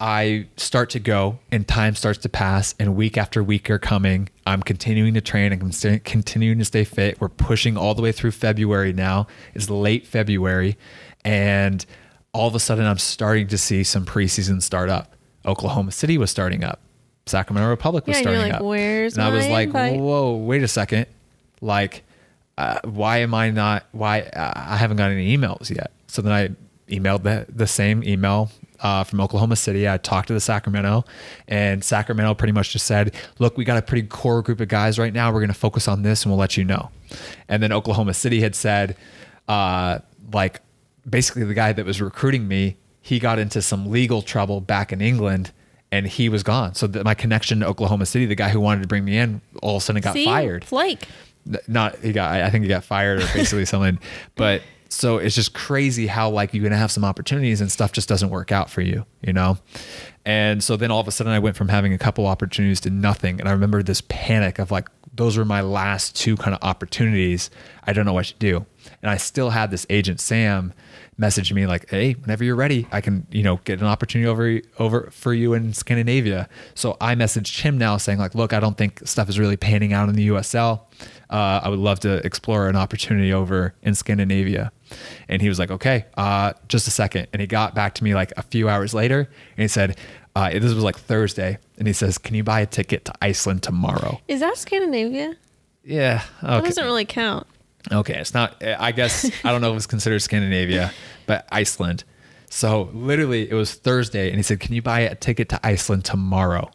I start to go and time starts to pass and week after week are coming. I'm continuing to train and I'm continuing to stay fit. We're pushing all the way through February now. It's late February and all of a sudden I'm starting to see some preseason start up. Oklahoma City was starting up. Sacramento Republic was Yeah, starting like, up. "Where's and I was like, invite?" whoa, wait a second. Like, uh, why am I not? Why uh, I haven't got any emails yet? So then I emailed the the same email uh, from Oklahoma City. I talked to the Sacramento, and Sacramento pretty much just said, "Look, we got a pretty core group of guys right now. We're going to focus on this, and we'll let you know." And then Oklahoma City had said, uh, like, basically the guy that was recruiting me, he got into some legal trouble back in England. And he was gone. So that my connection to Oklahoma City, the guy who wanted to bring me in, all of a sudden got See? fired Flake. not he got I think he got fired or basically something. But so it's just crazy how like you're gonna have some opportunities and stuff just doesn't work out for you, you know? And so then all of a sudden I went from having a couple opportunities to nothing. And I remember this panic of like those were my last two kind of opportunities. I don't know what to do. And I still had this agent Sam message me like, "Hey, whenever you're ready, I can, you know, get an opportunity over over for you in Scandinavia." So I messaged him now saying like, "Look, I don't think stuff is really panning out in the USL. Uh, I would love to explore an opportunity over in Scandinavia." And he was like, "Okay, uh, just a second. And he got back to me like a few hours later, and he said, uh, "This was like Thursday." And he says, "Can you buy a ticket to Iceland tomorrow?" Is that Scandinavia? Yeah. That doesn't really count. Okay, it's not. I guess I don't know if it's considered Scandinavia, but Iceland. So literally, it was Thursday, and he said, "Can you buy a ticket to Iceland tomorrow?"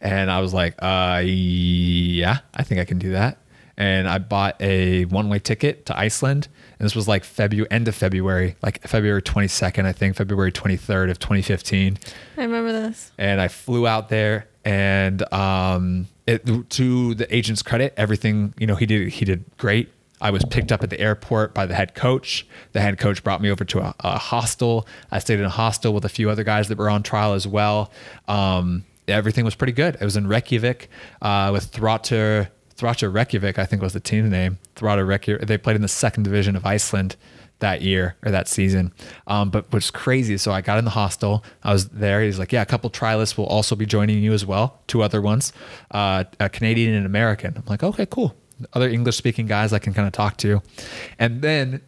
And I was like, "Uh, yeah, I think I can do that." And I bought a one-way ticket to Iceland, and this was like February, end of February, like February twenty second, I think, February twenty third of twenty fifteen I remember this. and I flew out there and um it, to the agent's credit everything you know he did he did great I was picked up at the airport by the head coach. The head coach brought me over to a, a hostel. I stayed in a hostel with a few other guys that were on trial as well. Um, everything was pretty good. It was in Reykjavik uh, with Throttur Throttur Reykjavik, I think was the team name. Throttur Reykjavik. They played in the second division of Iceland that year or that season. Um, but what's crazy, so I got in the hostel. I was there. He's like, yeah, a couple trialists will also be joining you as well. Two other ones, uh, a Canadian and American. I'm like, okay, cool. Other English speaking guys I can kind of talk to. And then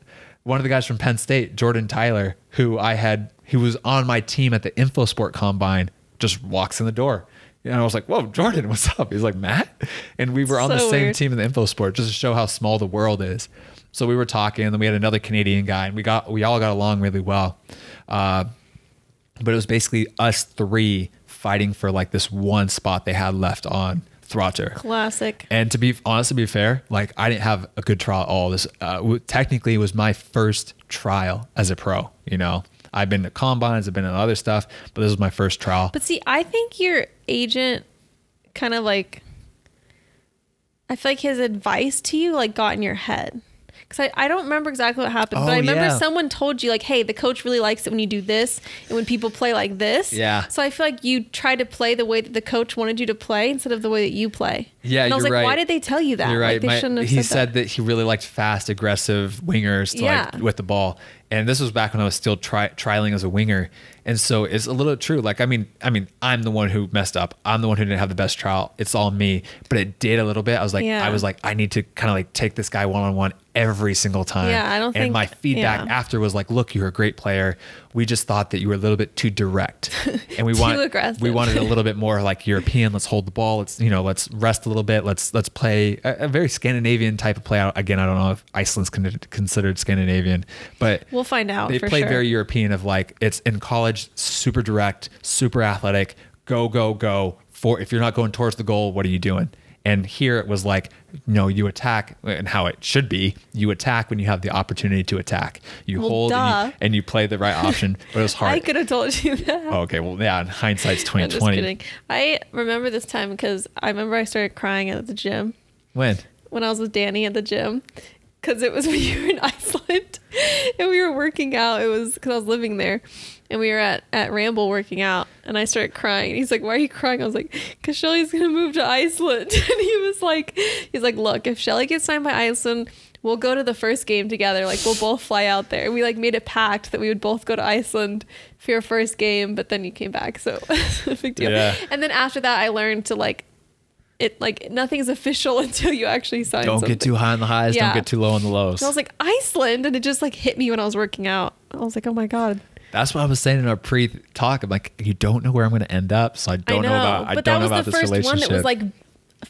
one of the guys from Penn State, Jordan Tyler, who I had, he was on my team at the InfoSport Combine, just walks in the door. And I was like, whoa, Jordan, what's up? He's like, Matt? And we were on the same weird. team in the InfoSport just to show how small the world is. So we were talking, and then we had another Canadian guy, and we got we all got along really well. Uh, but it was basically us three fighting for like this one spot they had left on Throttur. Classic. And to be honest, to be fair, like I didn't have a good trial at all. This uh, technically it was my first trial as a pro. You know, I've been to combines, I've been to other stuff, but this was my first trial. But see, I think your agent kind of like I feel like his advice to you like got in your head. because I, I don't remember exactly what happened, but Oh, I remember yeah. someone told you like, hey, the coach really likes it when you do this and when people play like this. Yeah. So I feel like you try to play the way that the coach wanted you to play instead of the way that you play. Yeah, And I was you're like, why did they tell you that? You're Like, right. they My- shouldn't have he said, said that. that. he really liked fast, aggressive wingers to Yeah. like with the ball. And this was back when I was still tri- trialing as a winger. And so it's a little true. Like I mean, I mean, I'm the one who messed up. I'm the one who didn't have the best trial. It's all me. But it did a little bit. I was like, Yeah. I was like, I need to kind of like take this guy one on one every single time. Yeah, I don't And think- my feedback yeah. after was like, look, you're a great player. We just thought that you were a little bit too direct, and we Too want aggressive. we wanted a little bit more like European. Let's hold the ball. Let's you know let's rest a little bit. Let's let's play a, a very Scandinavian type of play. I- Again, I don't know if Iceland's con- considered Scandinavian, but We'll find out they play sure. very European. Of like it's in college, super direct, super athletic. Go go go. For if you're not going towards the goal, what are you doing? And here it was like, no, you attack, and how it should be. You attack when you have the opportunity to attack. You Well, hold and you, and you play the right option, but it was hard. I could have told you that. Oh, okay, well, yeah. In hindsight's twenty kidding. I remember this time because I remember I started crying at the gym When? when I was with Danny at the gym because it was when you were in Iceland and we were working out. It was because I was living there and we were at, at Ramble working out and I started crying. And he's like, Why are you crying? I was like, Because Shelly's going to move to Iceland. And he was like, He's like, Look, if Shelly gets signed by Iceland, we'll go to the first game together. Like, we'll both fly out there. And we like made a pact that we would both go to Iceland for your first game, but then you came back. So, big deal. Yeah. And then after that, I learned to like, it like nothing's official until you actually sign Don't something. get too high on the highs. Yeah. Don't get too low on the lows. And I was like Iceland, and it just like hit me when I was working out. I was like, oh my god, That's what I was saying in our pre-talk. I'm like, you don't know where I'm going to end up, so I don't I know. know about. I but don't that know was about the first one that was like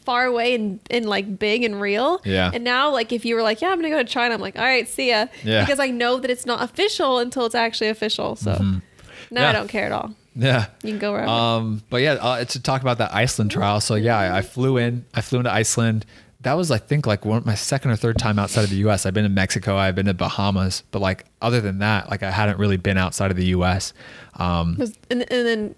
far away and and like big and real. Yeah. And now like if you were like, yeah, I'm gonna go to China, I'm like, all right, see ya. Yeah. Because I know that it's not official until it's actually official. So now Mm-hmm. Yeah. I don't care at all. yeah. You can go wherever. Um, but yeah, uh, to talk about that Iceland trial. So yeah, I, I flew in. I flew into Iceland. That was, I think, like one my second or third time outside of the U.S. I've been to Mexico. I've been to Bahamas, but like other than that, like I hadn't really been outside of the U.S. Um, Was- and, and then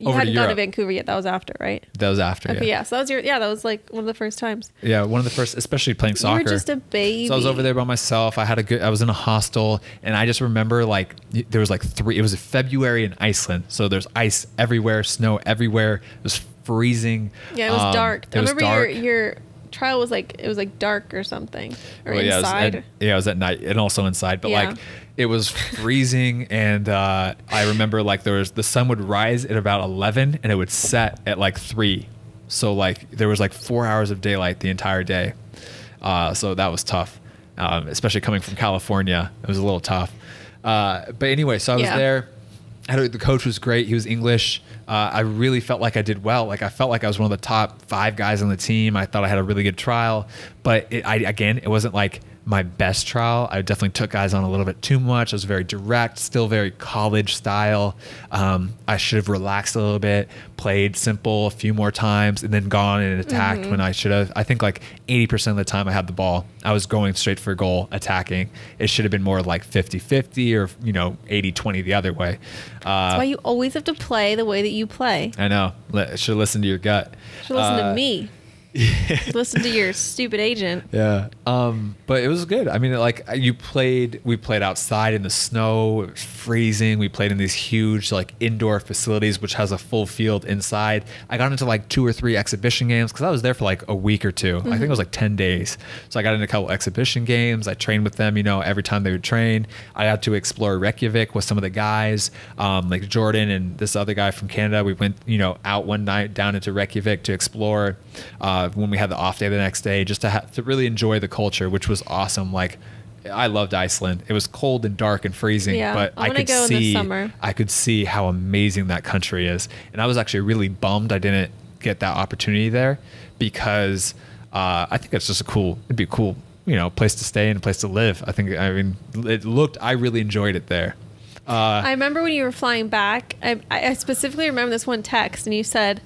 you hadn't gone to Vancouver yet. That was after, right? that was after. Okay, yeah. yeah. So that was your yeah. That was like one of the first times. Yeah, one of the first, especially playing soccer. You were just a baby. So I was over there by myself. I had a good. I was in a hostel, and I just remember like there was like three. It was February in Iceland, so there's ice everywhere, snow everywhere. It was freezing. Yeah, it was Um, dark. It I was remember dark. your your trial was like it was like dark or something or Well, yeah, it was inside. yeah, it was at night and also inside, but Yeah. like it was freezing, and uh, I remember like there was the sun would rise at about eleven, and it would set at like three. So like there was like four hours of daylight the entire day. Uh, so that was tough, um, especially coming from California. It was a little tough. Uh, but anyway, so I was Yeah. there. Had the coach was great. He was English. Uh, I really felt like I did well. Like I felt like I was one of the top five guys on the team. I thought I had a really good trial, but it, I again, it wasn't like my best trial. I definitely took guys on a little bit too much. I was very direct, still very college style. Um, I should have relaxed a little bit, played simple a few more times, and then gone and attacked when I should have. I think like 80% of the time I had the ball, I was going straight for goal, attacking. It should have been more like 50 50 or, you know, 80 20 the other way. Uh, That's why you always have to play the way that you play. I know. Should listen to your gut. Should listen Uh, to me. listen to your stupid agent. Yeah. Um, but it was good. I mean, like you played, we played outside in the snow. It was freezing. We played in these huge like indoor facilities, which has a full field inside. I got into like two or three exhibition games because I was there for like a week or 2 I think it was like ten days. So I got into a couple exhibition games. I trained with them. You know, every time they would train, I got to explore Reykjavik with some of the guys, um, like Jordan and this other guy from Canada. We went, you know, out one night down into Reykjavik to explore. Uh, when we had the off day the next day, just to ha- to really enjoy the culture, which was awesome. Like. I loved Iceland. It was cold and dark and freezing, Yeah, but I I could go in the see summer. I could see how amazing that country is. And I was actually really bummed I didn't get that opportunity there because uh, I think it's just a cool, it'd be a cool, you know, place to stay and a place to live. I think, I mean, it looked, I really enjoyed it there. Uh, I remember when you were flying back. I, I specifically remember this one text, and you said,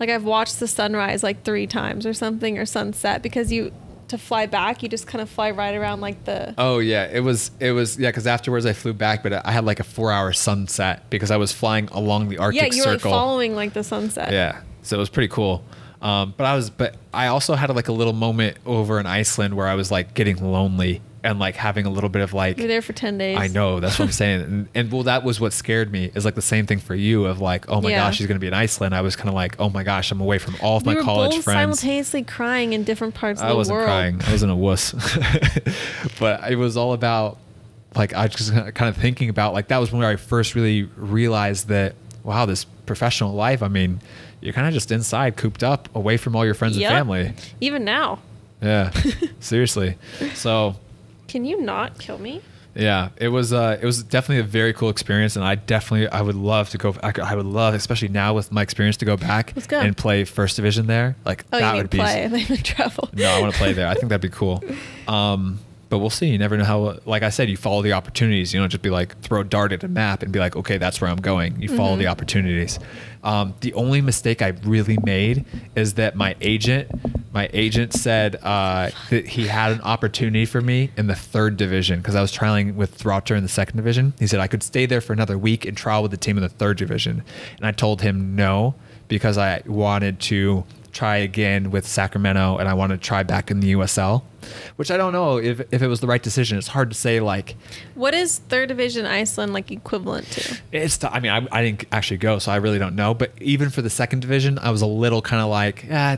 like, I've watched the sunrise like three times or something, or sunset, because you to fly back, you just kind of fly right around like the. Oh yeah, it was it was yeah because afterwards I flew back, but I had like a four hour sunset because I was flying along the Arctic yeah, you were like following like the sunset. Yeah, so it was pretty cool. Um, but I was, but I also had like a little moment over in Iceland where I was like getting lonely and like having a little bit of like You're there for ten days. I know that's what I'm saying, and, and well, that was what scared me. Is like the same thing for you of like, oh my Yeah. gosh, she's gonna be in Iceland. I was kind of like, oh my gosh, I'm away from all of We my college friends. simultaneously crying in different parts of I the wasn't world. crying. I wasn't a wuss, but it was all about like I just kind of thinking about like that was when I first really realized that wow, this professional life. I mean, you're kind of just inside, cooped up, away from all your friends Yep. and family. Even now, Yeah, seriously. So can you not kill me? yeah, it was uh, it was definitely a very cool experience, and I definitely I would love to go. I, could- I would love, especially now with my experience, to go back go. and play first division there. Like Oh, that you would be play? They would travel. no, I want to play there. I think that'd be cool. Um, but we'll see. You never know how. Like I said, you follow the opportunities. You don't just be like throw a dart at a map and be like, okay, that's where I'm going. You follow Mm-hmm. the opportunities. Um, the only mistake I really made is that my agent, my agent said uh, that he had an opportunity for me in the third division because I was trialing with Throttur in the second division. He said I could stay there for another week and trial with the team in the third division, and I told him no because I wanted to try again with Sacramento and I want to try back in the USL, which I don't know if, if it was the right decision. It's hard to say like What is third division Iceland like equivalent to? it's I mean I, I didn't actually go so I really don't know but even for the second division I was a little kind of like eh,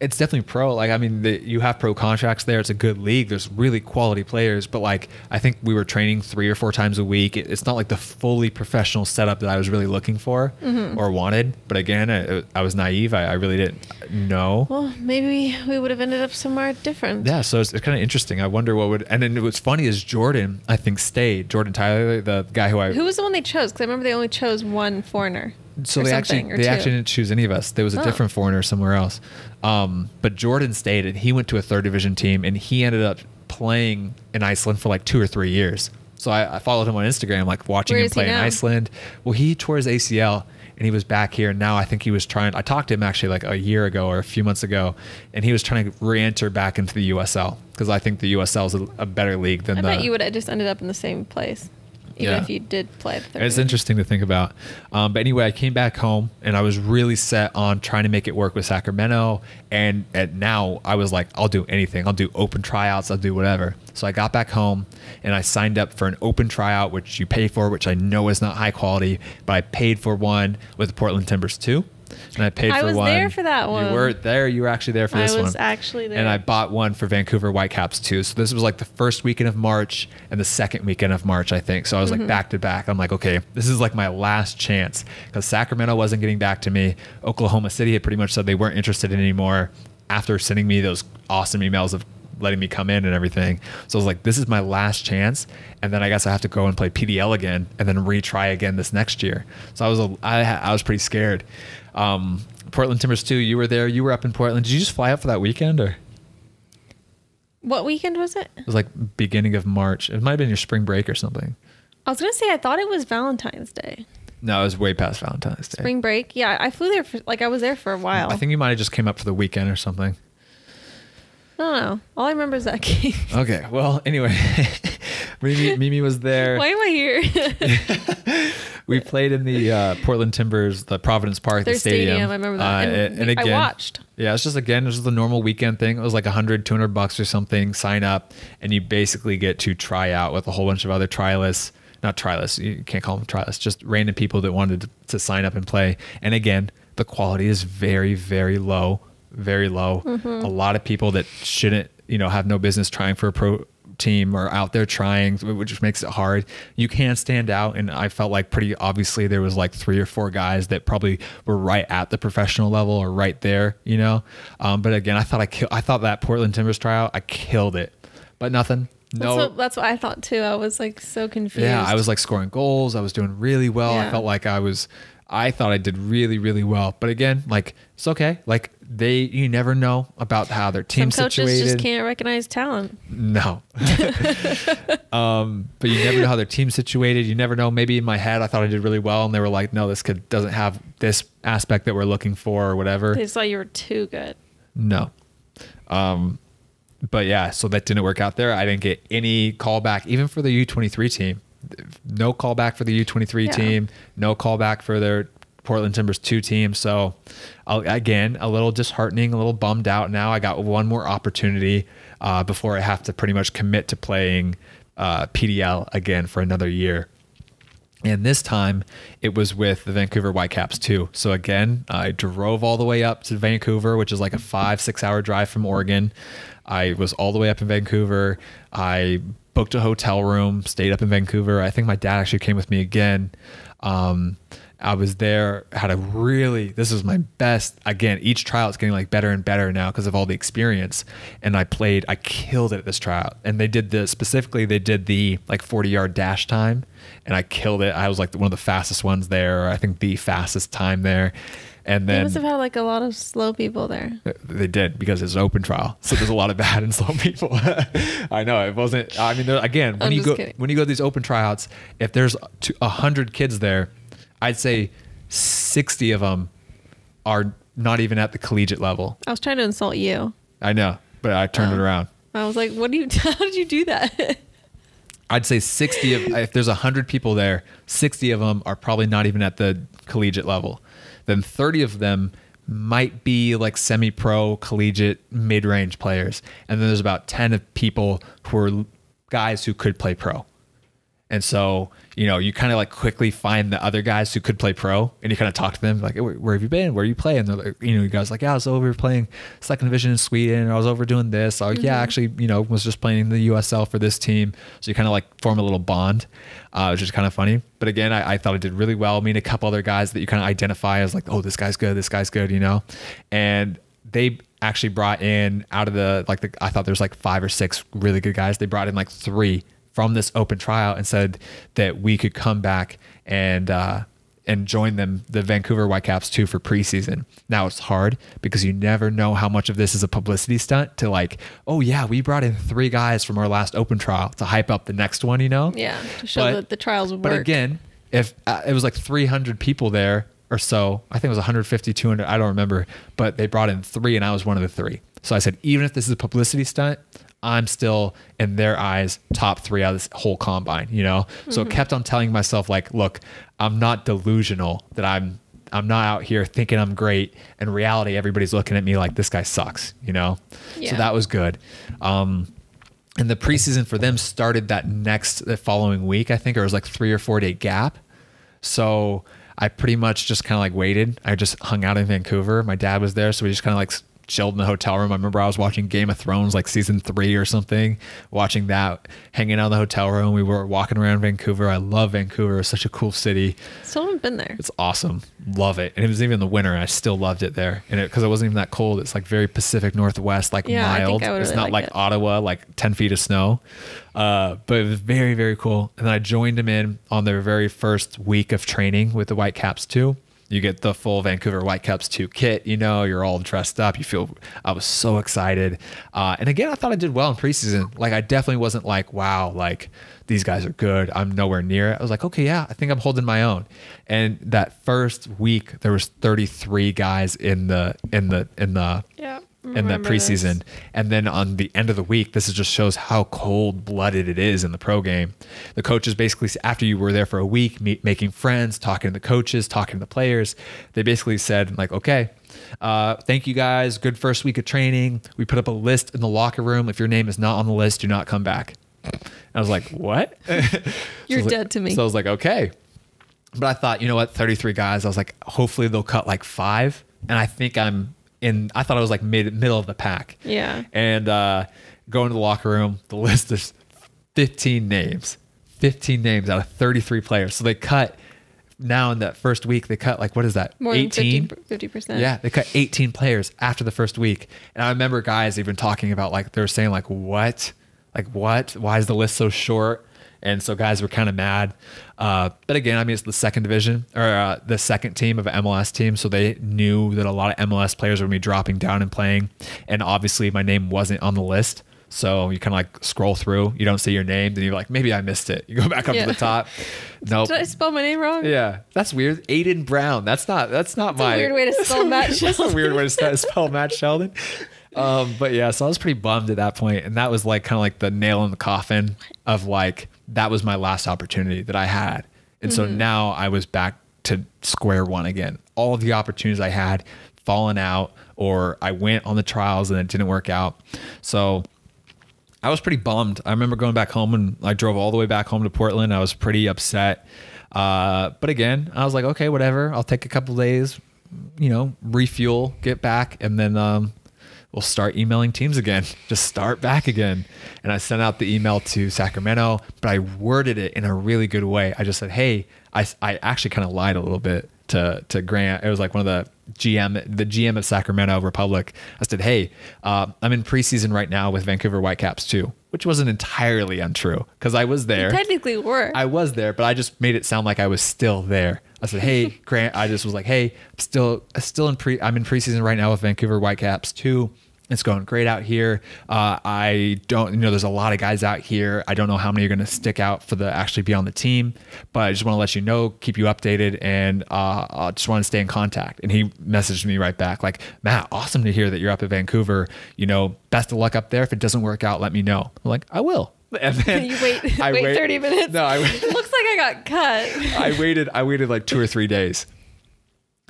it's definitely pro like I mean the, you have pro contracts there it's a good league there's really quality players but like I think we were training three or four times a week it, it's not like the fully professional setup that I was really looking for mm-hmm. or wanted but again I, I was naive I, I really didn't know Well, maybe we would have ended up somewhere different. Yeah, so it's, it's kind of interesting. I wonder what would. And then what's funny is Jordan, I think, stayed. Jordan Tyler, the guy who I. Who was the one they chose? Because I remember they only chose one foreigner. So they actually they two. actually didn't choose any of us. There was a Oh. different foreigner somewhere else. Um, but Jordan stayed, and he went to a third division team, and he ended up playing in Iceland for like two or three years. So I, I followed him on Instagram, like watching Where him play in? Iceland. Well, he tore his ACL. And he was back here. And now I think he was trying. I talked to him actually like a year ago or a few months ago, and he was trying to re-enter back into the USL because I think the USL is a, a better league than I the. bet you would have just ended up in the same place, even Yeah. if you did play. the It's interesting to think about. Um, but anyway, I came back home and I was really set on trying to make it work with Sacramento. And at now I was like, I'll do anything. I'll do open tryouts. I'll do whatever. So I got back home and I signed up for an open tryout, which you pay for, which I know is not high quality, but I paid for one with the Portland Timbers 2. And I paid I for was one. there for that one. You were there. You were actually there for I this one. I was actually there. And I bought one for Vancouver Whitecaps 2. So this was like the first weekend of March and the second weekend of March, I think. So I was Mm-hmm. like back to back. I'm like, okay, this is like my last chance because Sacramento wasn't getting back to me. Oklahoma City had pretty much said they weren't interested anymore after sending me those awesome emails of letting me come in and everything. So I was like, this is my last chance. And then I guess I have to go and play PDL again and then retry again this next year. So I was a, I, I was pretty scared. Um, Portland Timbers 2. You were there. You were up in Portland. Did you just fly up for that weekend or? What weekend was it? It was like beginning of March. It might have been your spring break or something. I was gonna say I thought it was Valentine's Day. No, it was way past Valentine's Day. Spring break. Yeah, I flew there for like I was there for a while. I think you might have just came up for the weekend or something. I don't know. All I remember is that game. Okay. Well, anyway, Mimi, Mimi was there. Why am I here? We played in the uh, Portland Timbers, the Providence Park, Their the stadium. stadium, I remember that. Uh, And and, we- I again, watched. Yeah, it's just again, it was the normal weekend thing. It was like 100, 200 bucks or something. Sign up, and you basically get to try out with a whole bunch of other trialists. Not trialists, you can't call them trialists. Just random people that wanted to, to sign up and play. And again, the quality is very, very low, very low. Mm-hmm. A lot of people that shouldn't, you know, have no business trying for a pro team are out there trying, which makes it hard. You can stand out, and I felt like pretty obviously there was like three or four guys that probably were right at the professional level or right there, you know. Um, but again, I thought I kill, I thought that Portland Timbers tryout, I killed it, but nothing. That's, No, what, that's what I thought too. I was like so confused. yeah, I was like scoring goals. I was doing really well. I felt like I was. I thought I did really, really well. But again, like it's okay. Like they, you never know about how their team Some team's coaches situated. just can't recognize talent. No. um, but you never know how their team's situated. You never know. Maybe in my head, I thought I did really well, and they were like, "No, this kid doesn't have this aspect that we're looking for, or whatever." They saw you were too good. No. Um, but yeah, so that didn't work out there. I didn't get any callback, even for the U23 team. No callback for the U23 Yeah. team. No callback for their Portland Timbers two team. So again, a little disheartening, a little bummed out. Now I got one more opportunity uh, before I have to pretty much commit to playing uh, PDL again for another year. And this time it was with the Vancouver Whitecaps 2. So again, I drove all the way up to Vancouver, which is like a five, six hour drive from Oregon. I was all the way up in Vancouver. I booked a hotel room, stayed up in Vancouver. I think my dad actually came with me again. Um, I was there, had a really, this is my best. Again, each tryout is getting like better and better now because of all the experience. And I played, I killed it at this tryout. And they did the, specifically, they did the like 40 yard dash time. And I killed it. I was like one of the fastest ones there. I think the fastest time there. And They then must have had like a lot of slow people there. they did because it's an open trial, so there's a lot of bad and slow people. I know it wasn't. I mean, there, again, when I'm you go kidding. when you go to these open tryouts, if there's a hundred kids there, I'd say sixty of them are not even at the collegiate level. I was trying to insult you. I know, but I turned it Oh. around. I was like, "What do you? How did you do that?" I'd say 60 of if there's 100 people there, 60 of them are probably not even at the collegiate level. Then 30 of them might be like semi-pro, collegiate, mid-range players. And then there's about 10 of people who are guys who could play pro. And so, you know, you kind of like quickly find the other guys who could play pro and you kind of talk to them like, "Hey, where, have you been? Where are you playing? They're like, you know, you guys like, yeah, I was over playing second division in Sweden. I was over doing this. So yeah, actually, you know, was just playing the USL for this team. So you kind of like form a little bond, uh, which is kind of funny. But again, I, I thought I did really well. Me and a couple other guys that you kind of identify as like, oh, this guy's good. This guy's good, you know? And they actually brought in out of the, like the, I thought there was like five or six really good guys. They brought in like three from this open trial and said that we could come back and uh, and join them, the Vancouver Whitecaps 2, for preseason. Now it's hard because you never know how much of this is a publicity stunt to like, oh yeah, we brought in three guys from our last open trial to hype up the next one, you know? yeah, to show But- that the trials would But work. again, if uh, it was like 300 people there or so, I think it was 150, 200, I don't remember, but they brought in three and I was one of the three. So I said, even if this is a publicity stunt, I'm still in their eyes top three out of this whole combine, you know? So Mm-hmm. I kept on telling myself, like, look, I'm not delusional that I'm I'm not out here thinking I'm great. In reality, everybody's looking at me like this guy sucks, you know? So that was good. Um, and the preseason for them started that next the following week. I think or it was like three or four day gap. So I pretty much just kind of like waited. I just hung out in Vancouver. My dad was there, so we just kind of like chilled in the hotel room. I remember I was watching Game of Thrones like season three or something, watching that, hanging out in the hotel room. We were walking around Vancouver. I love Vancouver. It's such a cool city. Still haven't been there. It's awesome. Love it. And it was even in the winter, and I still loved it there. And because it wasn't even that cold. It's like very Pacific Northwest, like Yeah, I mild. I would it's really not like it. Ottawa, like ten feet of snow. Uh, but it was very, very cool. And then I joined them in on their very first week of training with the Whitecaps 2. You get the full Vancouver Whitecaps 2 kit, you know, you're all dressed up. You feel, I was so excited. Uh, and again, I thought I did well in preseason. Like, I definitely wasn't like, wow, like these guys are good. I'm nowhere near it. I was like, okay, yeah, I think I'm holding my own. And that first week, there was 33 guys in the, in the, in the, Yeah. In that remember this. preseason. And then on the end of the week, this is just shows how cold blooded it is in the pro game. The coaches basically, after you were there for a week, meet, making friends, talking to the coaches, talking to the players, they basically said, like, okay, uh, thank you guys. Good first week of training. We put up a list in the locker room. If your name is not on the list, do not come back. I was like, what? So You're was like- dead to me. So I was like, okay. But I thought, you know what, 33 guys. I was like, hopefully they'll cut like five. And I think I'm in, I thought I was like mid, middle of the pack. Yeah. And uh, go into the locker room. The list is 15 names, 15 names out of 33 players. So they cut now in that first week, they cut like, what is that? More 18? than 50 percent. Yeah, they cut 18 players after the first week. And I remember guys even talking about like they were saying like what? Like what? Why is the list so short? And so guys were kind of mad. Uh, but again, I mean it's the second division or uh, the second team of MLS team, so they knew that a lot of MLS players would be dropping down and playing. And obviously my name wasn't on the list. So you kind of like scroll through, you don't see your name, then you're like, maybe I missed it. You go back up Yeah. to the top. Nope. Did I spell my name wrong? Yeah, that's weird. Aiden Brown. That's not. That's not a my. weird way to spell Matt That's a weird way to spell, spell Matt Sheldon. Um, but yeah, so I was pretty bummed at that point, and that was like kind of like the nail in the coffin of like that was my last opportunity that I had, and so now I was back to square one again. All of the opportunities I had fallen out, or I went on the trials and it didn't work out. So I was pretty bummed. I remember going back home and I drove all the way back home to Portland. I was pretty upset. Uh, but again, I was like, okay, whatever. I'll take a couple days, you know, refuel, get back, and then um, we'll start emailing teams again. Just start back again. And I sent out the email to Sacramento, but I worded it in a really good way. I just said, hey, I, I actually kind of lied a little bit to to Grant. It was like one of the GM, the GM of Sacramento Republic. I said, "Hey, uh, I'm in preseason right now with Vancouver Whitecaps 2," which wasn't entirely untrue because I was there. You technically were. I was there, but I just made it sound like I was still there. I said, "Hey, Grant," I just was like, "Hey, I'm still, still in pre, I'm in preseason right now with Vancouver Whitecaps 2." It's going great out here. Uh, I don't, you know, there's a lot of guys out here. I don't know how many are going to stick out for the actually be on the team, but I just want to let you know, keep you updated, and uh, I just want to stay in contact. And he messaged me right back, like, Matt, awesome to hear that you're up at Vancouver. You know, best of luck up there. If it doesn't work out, let me know. I'm like, I will. And then you wait, I wait, wait 30 minutes. No, I looks like I got cut. I waited, I waited like two or three days.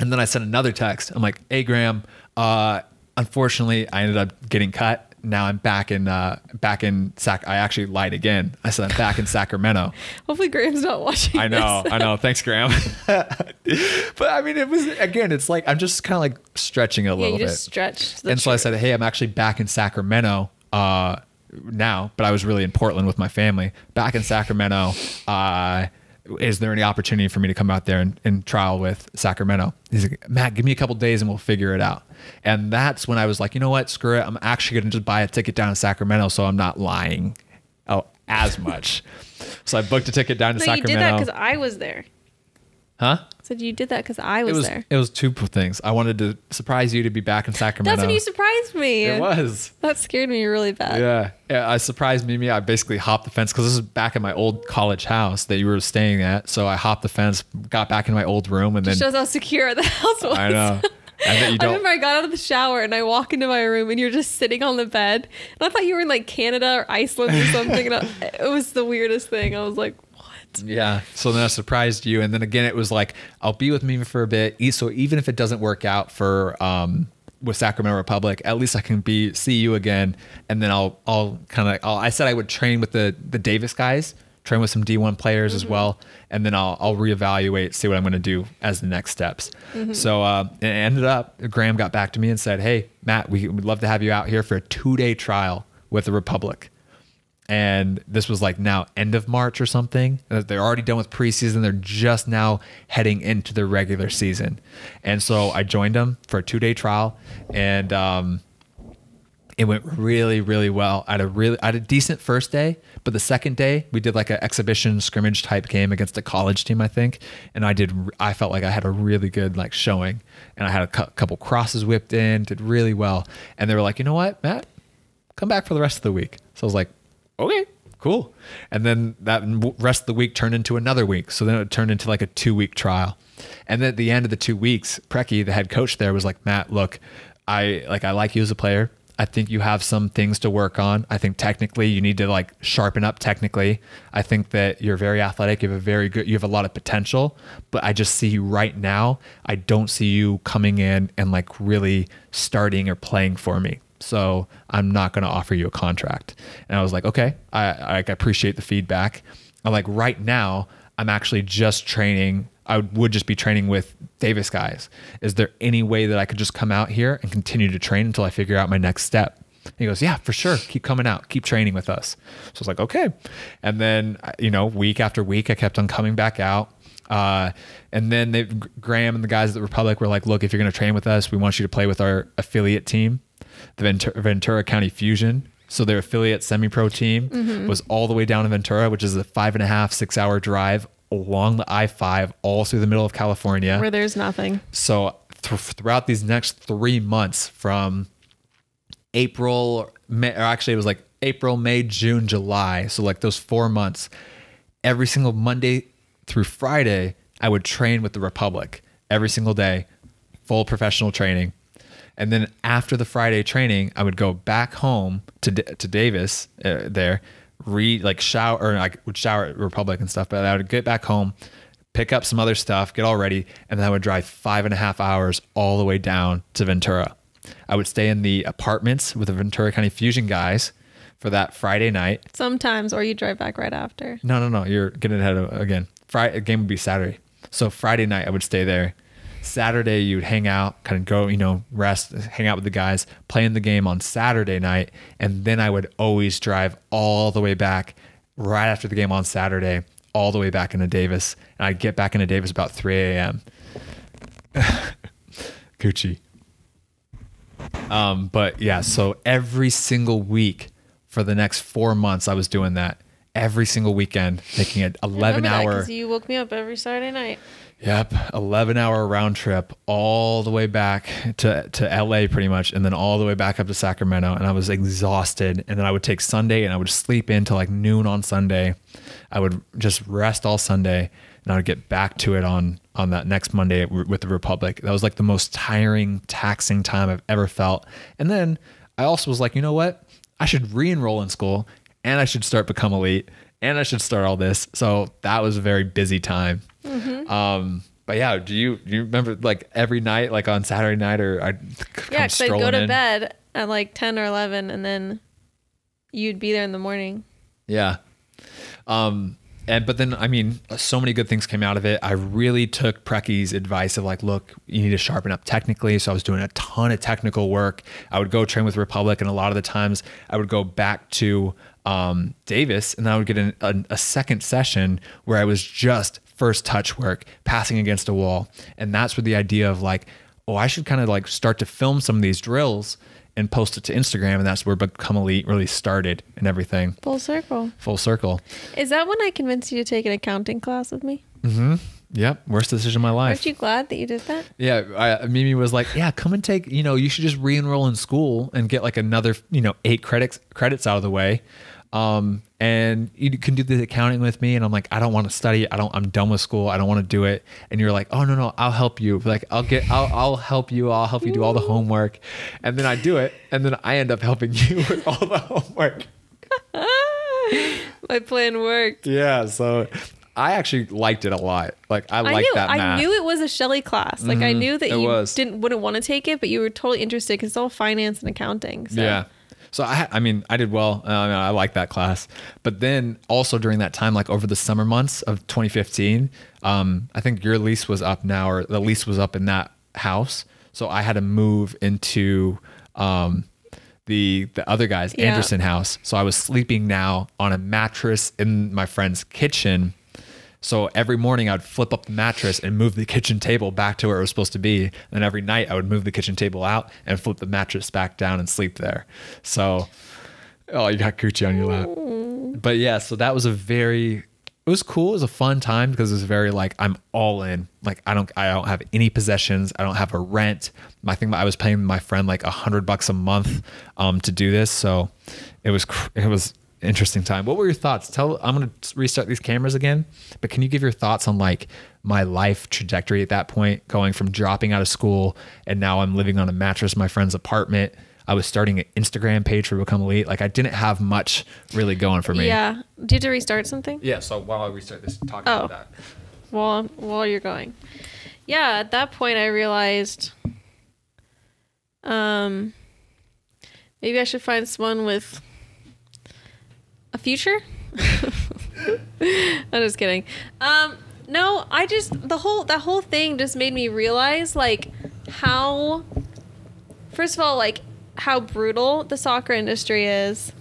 And then I sent another text. I'm like, hey, Graham, uh, unfortunately, I ended up getting cut. Now I'm back in uh, back in Sac. I actually lied again. I said I'm back in Sacramento. Hopefully, Graham's not watching. I know, this. I know. Thanks, Graham. but I mean, it was again. It's like I'm just kind of like stretching a yeah, little you bit. Just stretched. and so I said, "Hey, I'm actually back in Sacramento." Uh, now, but I was really in Portland with my family. Back in Sacramento, uh, is there any opportunity for me to come out there and, and trial with Sacramento? He's like, Matt, give me a couple days and we'll figure it out. And that's when I was like, you know what? Screw it. I'm actually going to just buy a ticket down to Sacramento so I'm not lying oh, as much. so I booked a ticket down to no, Sacramento. You did that because I was there. Huh? Said you did that because I was, it was there. It was two things. I wanted to surprise you to be back in Sacramento. That's when you surprised me. It was. That scared me really bad. Yeah, yeah. I surprised Mimi. I basically hopped the fence because this is back in my old college house that you were staying at. So I hopped the fence, got back in my old room, and then shows how secure the house was. I know. I don't. remember I got out of the shower and I walk into my room and you're just sitting on the bed. And I thought you were in like Canada or Iceland or something. and I, it was the weirdest thing. I was like, what? Yeah. So then I surprised you, and then again it was like I'll be with Mimi for a bit. So even if it doesn't work out for um with Sacramento Republic, at least I can be see you again, and then I'll I'll kind of I said I would train with the the Davis guys, train with some D1 players as well, and then I'll I'll reevaluate, see what I'm going to do as the next steps. So uh, it ended up Graham got back to me and said, "Hey Matt, we would love to have you out here for a two day trial with the Republic." And this was like now end of March or something. Uh, They're already done with preseason. They're just now heading into the regular season, and so I joined them for a two day trial, and um, it went really really well. I had a really I had a decent first day, but the second day we did like an exhibition scrimmage type game against a college team, I think, and I did I felt like I had a really good like showing, and I had a cou- couple crosses whipped in, did really well, and they were like, you know what, Matt, come back for the rest of the week. So I was like, okay, cool. And then that rest of the week turned into another week. So then it turned into like a two week trial. And then at the end of the two weeks, Preki, the head coach there, was like, Matt, look, I like I like you as a player. I think you have some things to work on. I think technically you need to like sharpen up technically. I think that you're very athletic. You have a very good, you have a lot of potential, but I just see you right now. I don't see you coming in and like really starting or playing for me. So I'm not going to offer you a contract. And I was like, okay, I, I appreciate the feedback. I'm like, right now, I'm actually just training. I would just be training with Davis guys. Is there any way that I could just come out here and continue to train until I figure out my next step? And he goes, yeah, for sure. Keep coming out. Keep training with us. So I was like, okay. And then, you know, week after week, I kept on coming back out. Uh, and then they, Graham and the guys at the Republic were like, look, if you're going to train with us, we want you to play with our affiliate team, the Ventura, Ventura County Fusion. So their affiliate semi-pro team mm-hmm. was all the way down in Ventura, which is a five and a half, six hour drive along the I-5, all through the middle of California. Where there's nothing. So th- throughout these next three months, from April, May, or actually it was like April, May, June, July. So like those four months, every single Monday through Friday, I would train with the Republic every single day, full professional training. And then after the Friday training, I would go back home to D- to Davis uh, there, read like shower or I would shower at Republic and stuff. But I would get back home, pick up some other stuff, get all ready, and then I would drive five and a half hours all the way down to Ventura. I would stay in the apartments with the Ventura County Fusion guys for that Friday night. Sometimes, or you drive back right after. No, no, no. You're getting ahead of again. Friday game would be Saturday. So Friday night I would stay there. Saturday you'd hang out, kind of go, you know, rest, hang out with the guys, playing the game on Saturday night, and then I would always drive all the way back right after the game on Saturday, all the way back into Davis, and I'd get back into Davis about 3 a.m. Gucci. Um, but yeah, so every single week for the next four months, I was doing that every single weekend, making it 11 hour. You woke me up every Saturday night. Yep, 11 hour round trip all the way back to, to LA pretty much and then all the way back up to Sacramento and I was exhausted and then I would take Sunday and I would sleep in till like noon on Sunday. I would just rest all Sunday and I would get back to it on on that next Monday with the Republic. That was like the most tiring, taxing time I've ever felt. And then I also was like, you know what? I should re-enroll in school and I should start become elite and I should start all this. So that was a very busy time. Mm-hmm. Um, but yeah, do you do you remember like every night, like on Saturday night, or I'd Yeah, because I'd go to in? bed at like 10 or 11, and then you'd be there in the morning. Yeah. Um, and but then I mean, so many good things came out of it. I really took Preki's advice of like, look, you need to sharpen up technically. So I was doing a ton of technical work. I would go train with Republic, and a lot of the times I would go back to um, Davis, and I would get an, a, a second session where I was just first touch work, passing against a wall, and that's where the idea of like, oh, I should kind of like start to film some of these drills and post it to Instagram, and that's where Become Elite really started and everything Full circle. full circle. Is that when I convinced you to take an accounting class with me? Mm hmm. Yep, worst decision of my life. Aren't you glad that you did that? yeah, I, Mimi was like, "Yeah, come and take. You know, you should just re-enroll in school and get like another, you know, eight credits credits out of the way, um, and you can do the accounting with me." And I'm like, "I don't want to study. I don't. I'm done with school. I don't want to do it." And you're like, "Oh no, no, I'll help you. Like, I'll get. I'll, I'll help you. I'll help you do all the homework." And then I do it, and then I end up helping you with all the homework. My plan worked. Yeah, so I actually liked it a lot. Like I I liked knew that I knew it was a Shelley class. Like I knew that it you was. didn't wouldn't want to take it, but you were totally interested because it's all finance and accounting. So. Yeah. So I, I mean, I did well. Uh, I, like that class. But then also during that time, like over the summer months of 2015, um, I think your lease was up now, or the lease was up in that house. So I had to move into um, the the other guy's Yeah. Anderson house. So I was sleeping now on a mattress in my friend's kitchen. So every morning I'd flip up the mattress and move the kitchen table back to where it was supposed to be. And every night I would move the kitchen table out and flip the mattress back down and sleep there. So, oh, you got Gucci on your lap. But yeah, so that was a very, it was cool. It was a fun time because it was very like I'm all in. Like I don't, I don't have any possessions. I don't have a rent. I think I was paying my friend like a hundred bucks a month um, to do this. So it was, it was interesting time. What were your thoughts? Tell I'm going to restart these cameras again, but can you give your thoughts on like my life trajectory at that point, going from dropping out of school and now I'm living on a mattress in my friend's apartment. I was starting an Instagram page for Become Elite. Like I didn't have much really going for me. Yeah. Do you have to restart something? Yeah. So while I restart this, talk Oh. about that. While while you're going. Yeah, at that point I realized um maybe I should find someone with a future. I'm just kidding. Um no, I just the whole that whole thing just made me realize like how first of all like how brutal the soccer industry is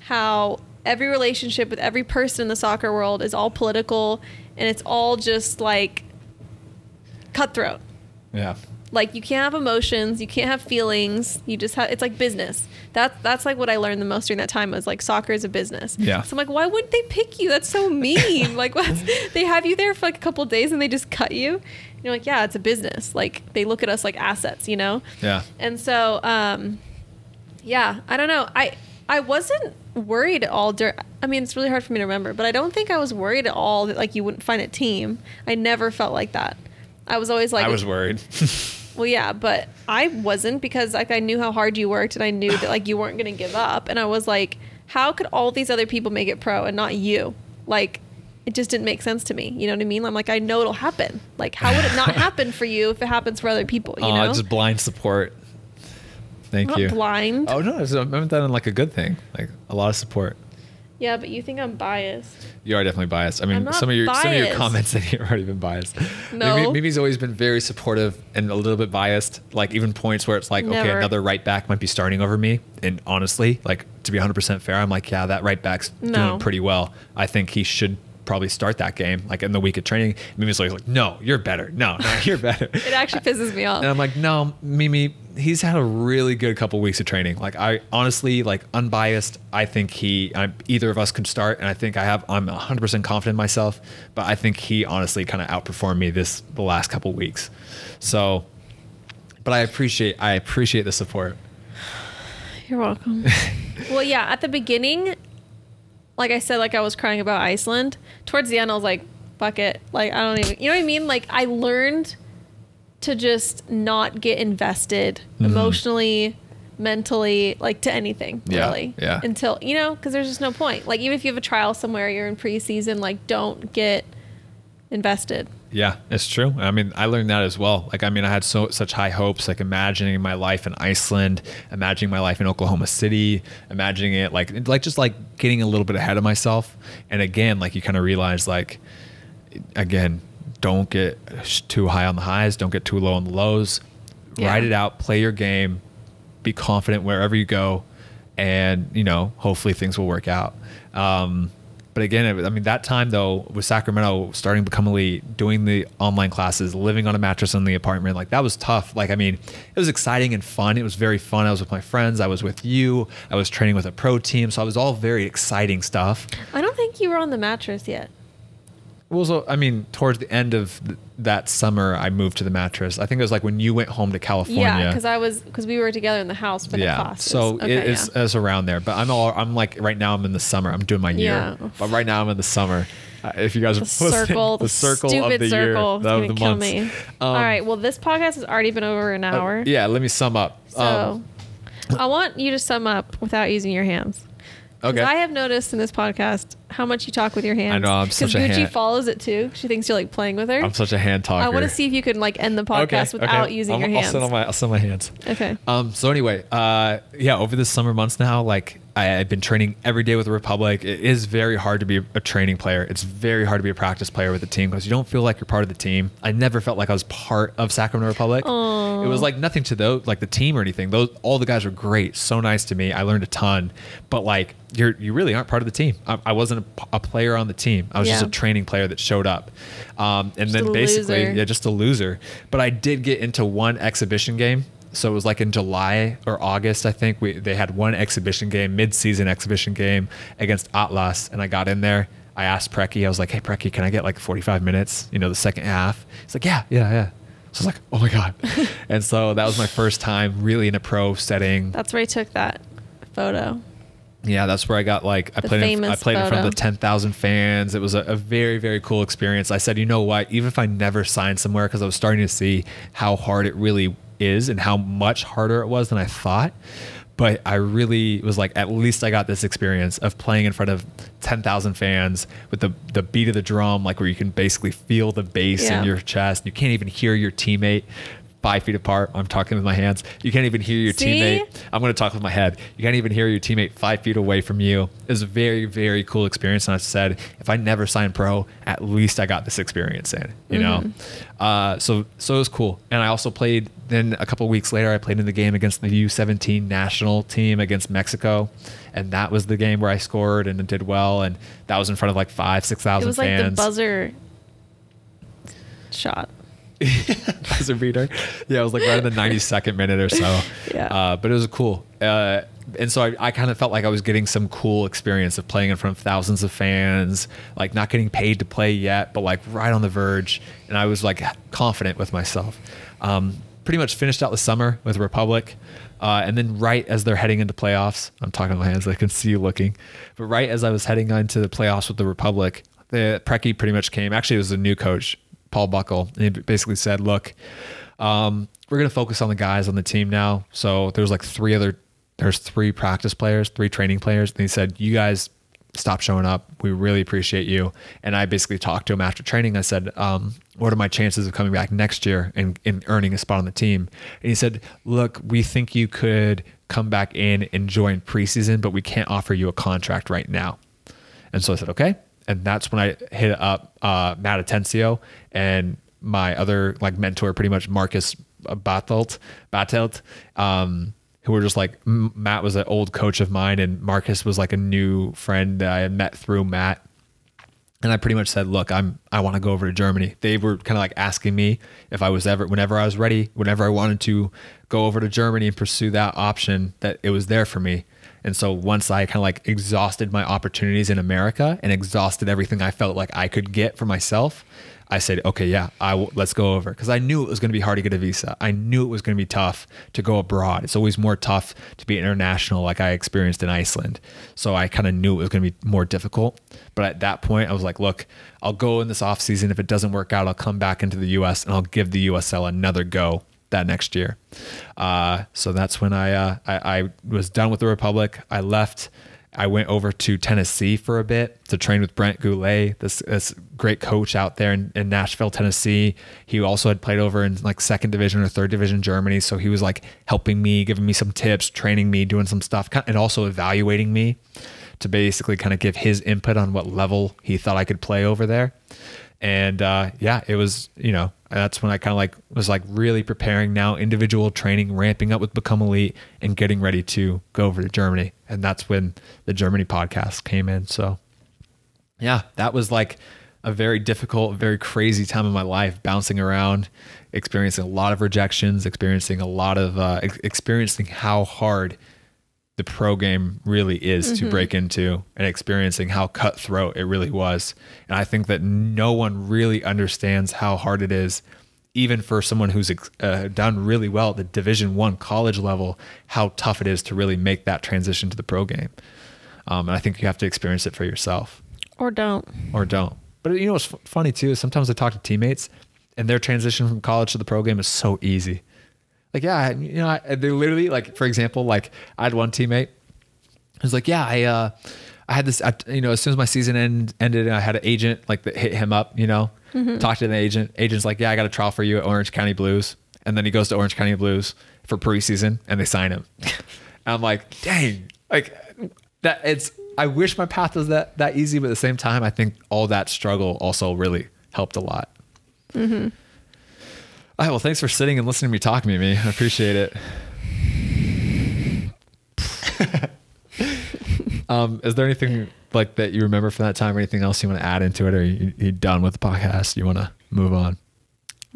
how every relationship with every person in the soccer world is all political and it's all just like cutthroat Yeah. Like you can't have emotions you can't have feelings you just have it's like business that that's like what i learned the most during that time was like soccer is a business Yeah. so i'm like why wouldn't they pick you that's so mean like what's, they have you there for like a couple of days and they just cut you And you're like yeah it's a business like they look at us like assets you know Yeah. and so, um, yeah, I don't know. I I wasn't worried at all. Dur- I mean, it's really hard for me to remember, but I don't think I was worried at all that like you wouldn't find a team. I never felt like that. I was always like, I was worried. well, yeah, but I wasn't because like I knew how hard you worked and I knew that like you weren't gonna give up. And I was like, how could all these other people make it pro and not you? Like, it just didn't make sense to me. You know what I mean? I'm like, I know it'll happen. Like, how would it not happen for you if it happens for other people? You oh, know, just blind support. Thank I'm you. not blind. Oh no, I meant that in like a good thing, like a lot of support. Yeah, but you think I'm biased. You are definitely biased. I mean, some of your some of your comments in here have already been biased. No. Mimi, Mimi's always been very supportive and a little bit biased. Like even points where it's like, okay, another right back might be starting over me. And honestly, like to be 100 percent fair, I'm like, yeah, that right back's No. doing pretty well. I think he should probably start that game like in the week of training. Mimi's always like, no, you're better. No, no, you're better. It actually pisses me off. And I'm like, no, Mimi, he's had a really good couple weeks of training. Like, I honestly, like, unbiased, I think he, I, either of us can start, and I think I have, I'm 100 percent confident in myself. But I think he honestly kind of outperformed me this the last couple weeks. So, but I appreciate, I appreciate the support. You're welcome. well, yeah, at the beginning, like I said, like I was crying about Iceland. Towards the end, I was like, fuck it. Like, I don't even, you know what I mean? Like, I learned to just not get invested Mm-hmm. emotionally, mentally, like to anything, Yeah, really. yeah. Until, you know, because there's just no point. Like, even if you have a trial somewhere, you're in preseason, like, don't get invested. Yeah, it's true. I mean, I learned that as well. Like, I mean, I had so such high hopes, like imagining my life in Iceland, imagining my life in Oklahoma City, imagining it like like just like getting a little bit ahead of myself. And again, like you kind of realize like again, don't get too high on the highs, don't get too low on the lows. Yeah. Ride it out, play your game, be confident wherever you go, and you know, hopefully things will work out. Um, but again, I mean, that time though, with Sacramento starting become elite, doing the online classes, living on a mattress in the apartment, like that was tough. Like, I mean, it was exciting and fun. It was very fun. I was with my friends. I was with you. I was training with a pro team. So I was all very exciting stuff. I don't think you were on the mattress yet. Well, so I mean, towards the end of th- that summer, I moved to the mattress. I think it was like when you went home to California. Yeah, because I was, because we were together in the house for the yeah. classes. So Okay, it is yeah. it's around there. But I'm all I'm like right now. I'm in the summer. I'm doing my year. Yeah. But right now I'm in the summer. Uh, if you guys are the listening, circle, the, circle stupid of the circle. year, of the kill months. me. Um, All right. Well, this podcast has already been over an uh, hour. yeah. Let me sum up. So Um, I want you to sum up without using your hands. Okay. I have noticed in this podcast how much you talk with your hands. I know, I'm such a Gucci hand- follow it too. She thinks you're like playing with her. I'm such a hand talker. I want to see if you can like end the podcast without using I'll, your I'll hands. sit on my I'll sit on my hands. okay. Um, so anyway, uh, yeah, over the summer months now, like I, I've been training every day with the Republic. It is very hard to be a training player. It's very hard to be a practice player with the team because you don't feel like you're part of the team. I never felt like I was part of Sacramento Republic. Aw. It was like nothing to those like the team or anything. Those all the guys were great, so nice to me. I learned a ton, but like you're you really aren't part of the team. I, I wasn't a, a player on the team. I was just a training player that showed up, um, and Just then basically loser. yeah, just a loser. But I did get into one exhibition game. So it was like in July or August, I think we they had one exhibition game, mid-season exhibition game against Atlas, and I got in there. I asked Preki, I was like, "Hey Preki, can I get like 45 minutes? You know, the second half." He's like, "Yeah, yeah, yeah." So I was like, "Oh my god!" and so that was my first time really in a pro setting. That's where I took that photo. Yeah, that's where I got like I The played. In, I played in front of photo. the ten thousand fans. It was a, a very very cool experience. I said, you know what? Even if I never signed somewhere, because I was starting to see how hard it really is and how much harder it was than I thought. But I really was like, at least I got this experience of playing in front of ten thousand fans with the the beat of the drum, like where you can basically feel the bass Yeah. in your chest. You can't even hear your teammate five feet apart. I'm talking with my hands. You can't even hear your See? teammate. I'm going to talk with my head. You can't even hear your teammate five feet away from you. It was a very, very cool experience. And I said, if I never sign pro, at least I got this experience in, you know? Uh, so, so it was cool. And I also played, then a couple weeks later, I played in the game against the U17 national team against Mexico. And that was the game where I scored and did well. And that was in front of like five, 6,000 It was like fans. the buzzer shot. buzzer beater. Yeah, it was like right in the 92nd minute or so. Yeah. Uh, but it was cool. Uh, and so I, I kind of felt like I was getting some cool experience of playing in front of thousands of fans, like not getting paid to play yet, but like right on the verge. And I was like confident with myself. Um, pretty much finished out the summer with Republic. Uh, and then right as they're heading into playoffs, I'm talking to my hands, I can see you looking. But right as I was heading into the playoffs with the Republic, the Preki pretty much came. Actually, it was a new coach, Paul Buckle. And he basically said, look, um, we're going to focus on the guys on the team now. So there's like three other, there's three practice players, three training players. And he said, you guys stop showing up. We really appreciate you. And I basically talked to him after training. I said, um, what are my chances of coming back next year and, and earning a spot on the team? And he said, look, we think you could come back in and join preseason, but we can't offer you a contract right now. And so I said, okay. And that's when I hit up uh, Matt Atencio and my other like mentor, pretty much Marcus Batelt, Batelt, um, who were just like Matt was an old coach of mine, and Marcus was like a new friend that I had met through Matt. And I pretty much said, "Look, I'm I want to go over to Germany." They were kind of like asking me if I was ever, whenever I was ready, whenever I wanted to go over to Germany and pursue that option, that it was there for me. And so once I kind of like exhausted my opportunities in America and exhausted everything I felt like I could get for myself, I said, okay, yeah, I w- let's go over because I knew it was going to be hard to get a visa. I knew it was going to be tough to go abroad. It's always more tough to be international, like I experienced in Iceland. So I kind of knew it was going to be more difficult. But at that point, I was like, look, I'll go in this off season. If it doesn't work out, I'll come back into the U.S. and I'll give the USL another go that next year. Uh, so that's when I, uh, I I was done with the Republic. I left. I went over to Tennessee for a bit to train with Brent Goulet, this, this great coach out there in, in, Nashville, Tennessee. He also had played over in like second division or third division Germany. So he was like helping me, giving me some tips, training me, doing some stuff, and also evaluating me to basically kind of give his input on what level he thought I could play over there. And uh, yeah, it was, you know, that's when I kind of like was like really preparing now, individual training, ramping up with Become Elite and getting ready to go over to Germany. And that's when the Germany podcast came in. So yeah, that was like a very difficult, very crazy time in my life, bouncing around, experiencing a lot of rejections, experiencing a lot of, uh, ex- experiencing how hard the pro game really is mm-hmm. to break into and experiencing how cutthroat it really was. And I think that no one really understands how hard it is even for someone who's uh, done really well at the division 1 college level how tough it is to really make that transition to the pro game. Um, and I think you have to experience it for yourself. Or don't. Or don't. But you know what's f- funny too is sometimes I talk to teammates and their transition from college to the pro game is so easy like, yeah, you know, I, they literally like, for example, like I had one teammate who's like, yeah, I, uh, I had this, I, you know, as soon as my season end, ended, I had an agent like that hit him up, you know, mm-hmm. talk to the agent. Agent's like, yeah, I got a trial for you at Orange County Blues. And then he goes to Orange County Blues for preseason and they sign him. I'm like, dang, like that it's, I wish my path was that, that easy, but at the same time, I think all that struggle also really helped a lot. Mm-hmm. All right. Well, thanks for sitting and listening to me talk to me. I appreciate it. um, is there anything like that you remember from that time or anything else you want to add into it or you, you done with the podcast? You want to move on?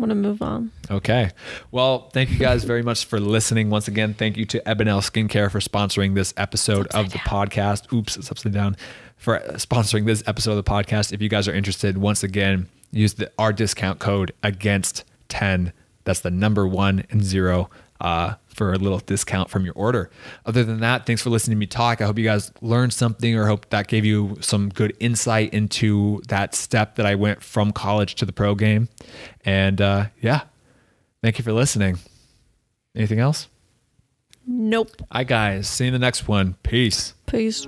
want to move on. Okay. Well, thank you guys very much for listening. Once again, thank you to Ebanel Skincare for sponsoring this episode of the down. podcast. Oops, it's upside down. For sponsoring this episode of the podcast. If you guys are interested, once again, use the our discount code against 10. That's the number one and zero uh, for a little discount from your order. Other than that, thanks for listening to me talk. I hope you guys learned something or hope that gave you some good insight into that step that I went from college to the pro game. And uh, yeah, thank you for listening. Anything else? Nope. Hi, guys. See you in the next one. Peace. Peace.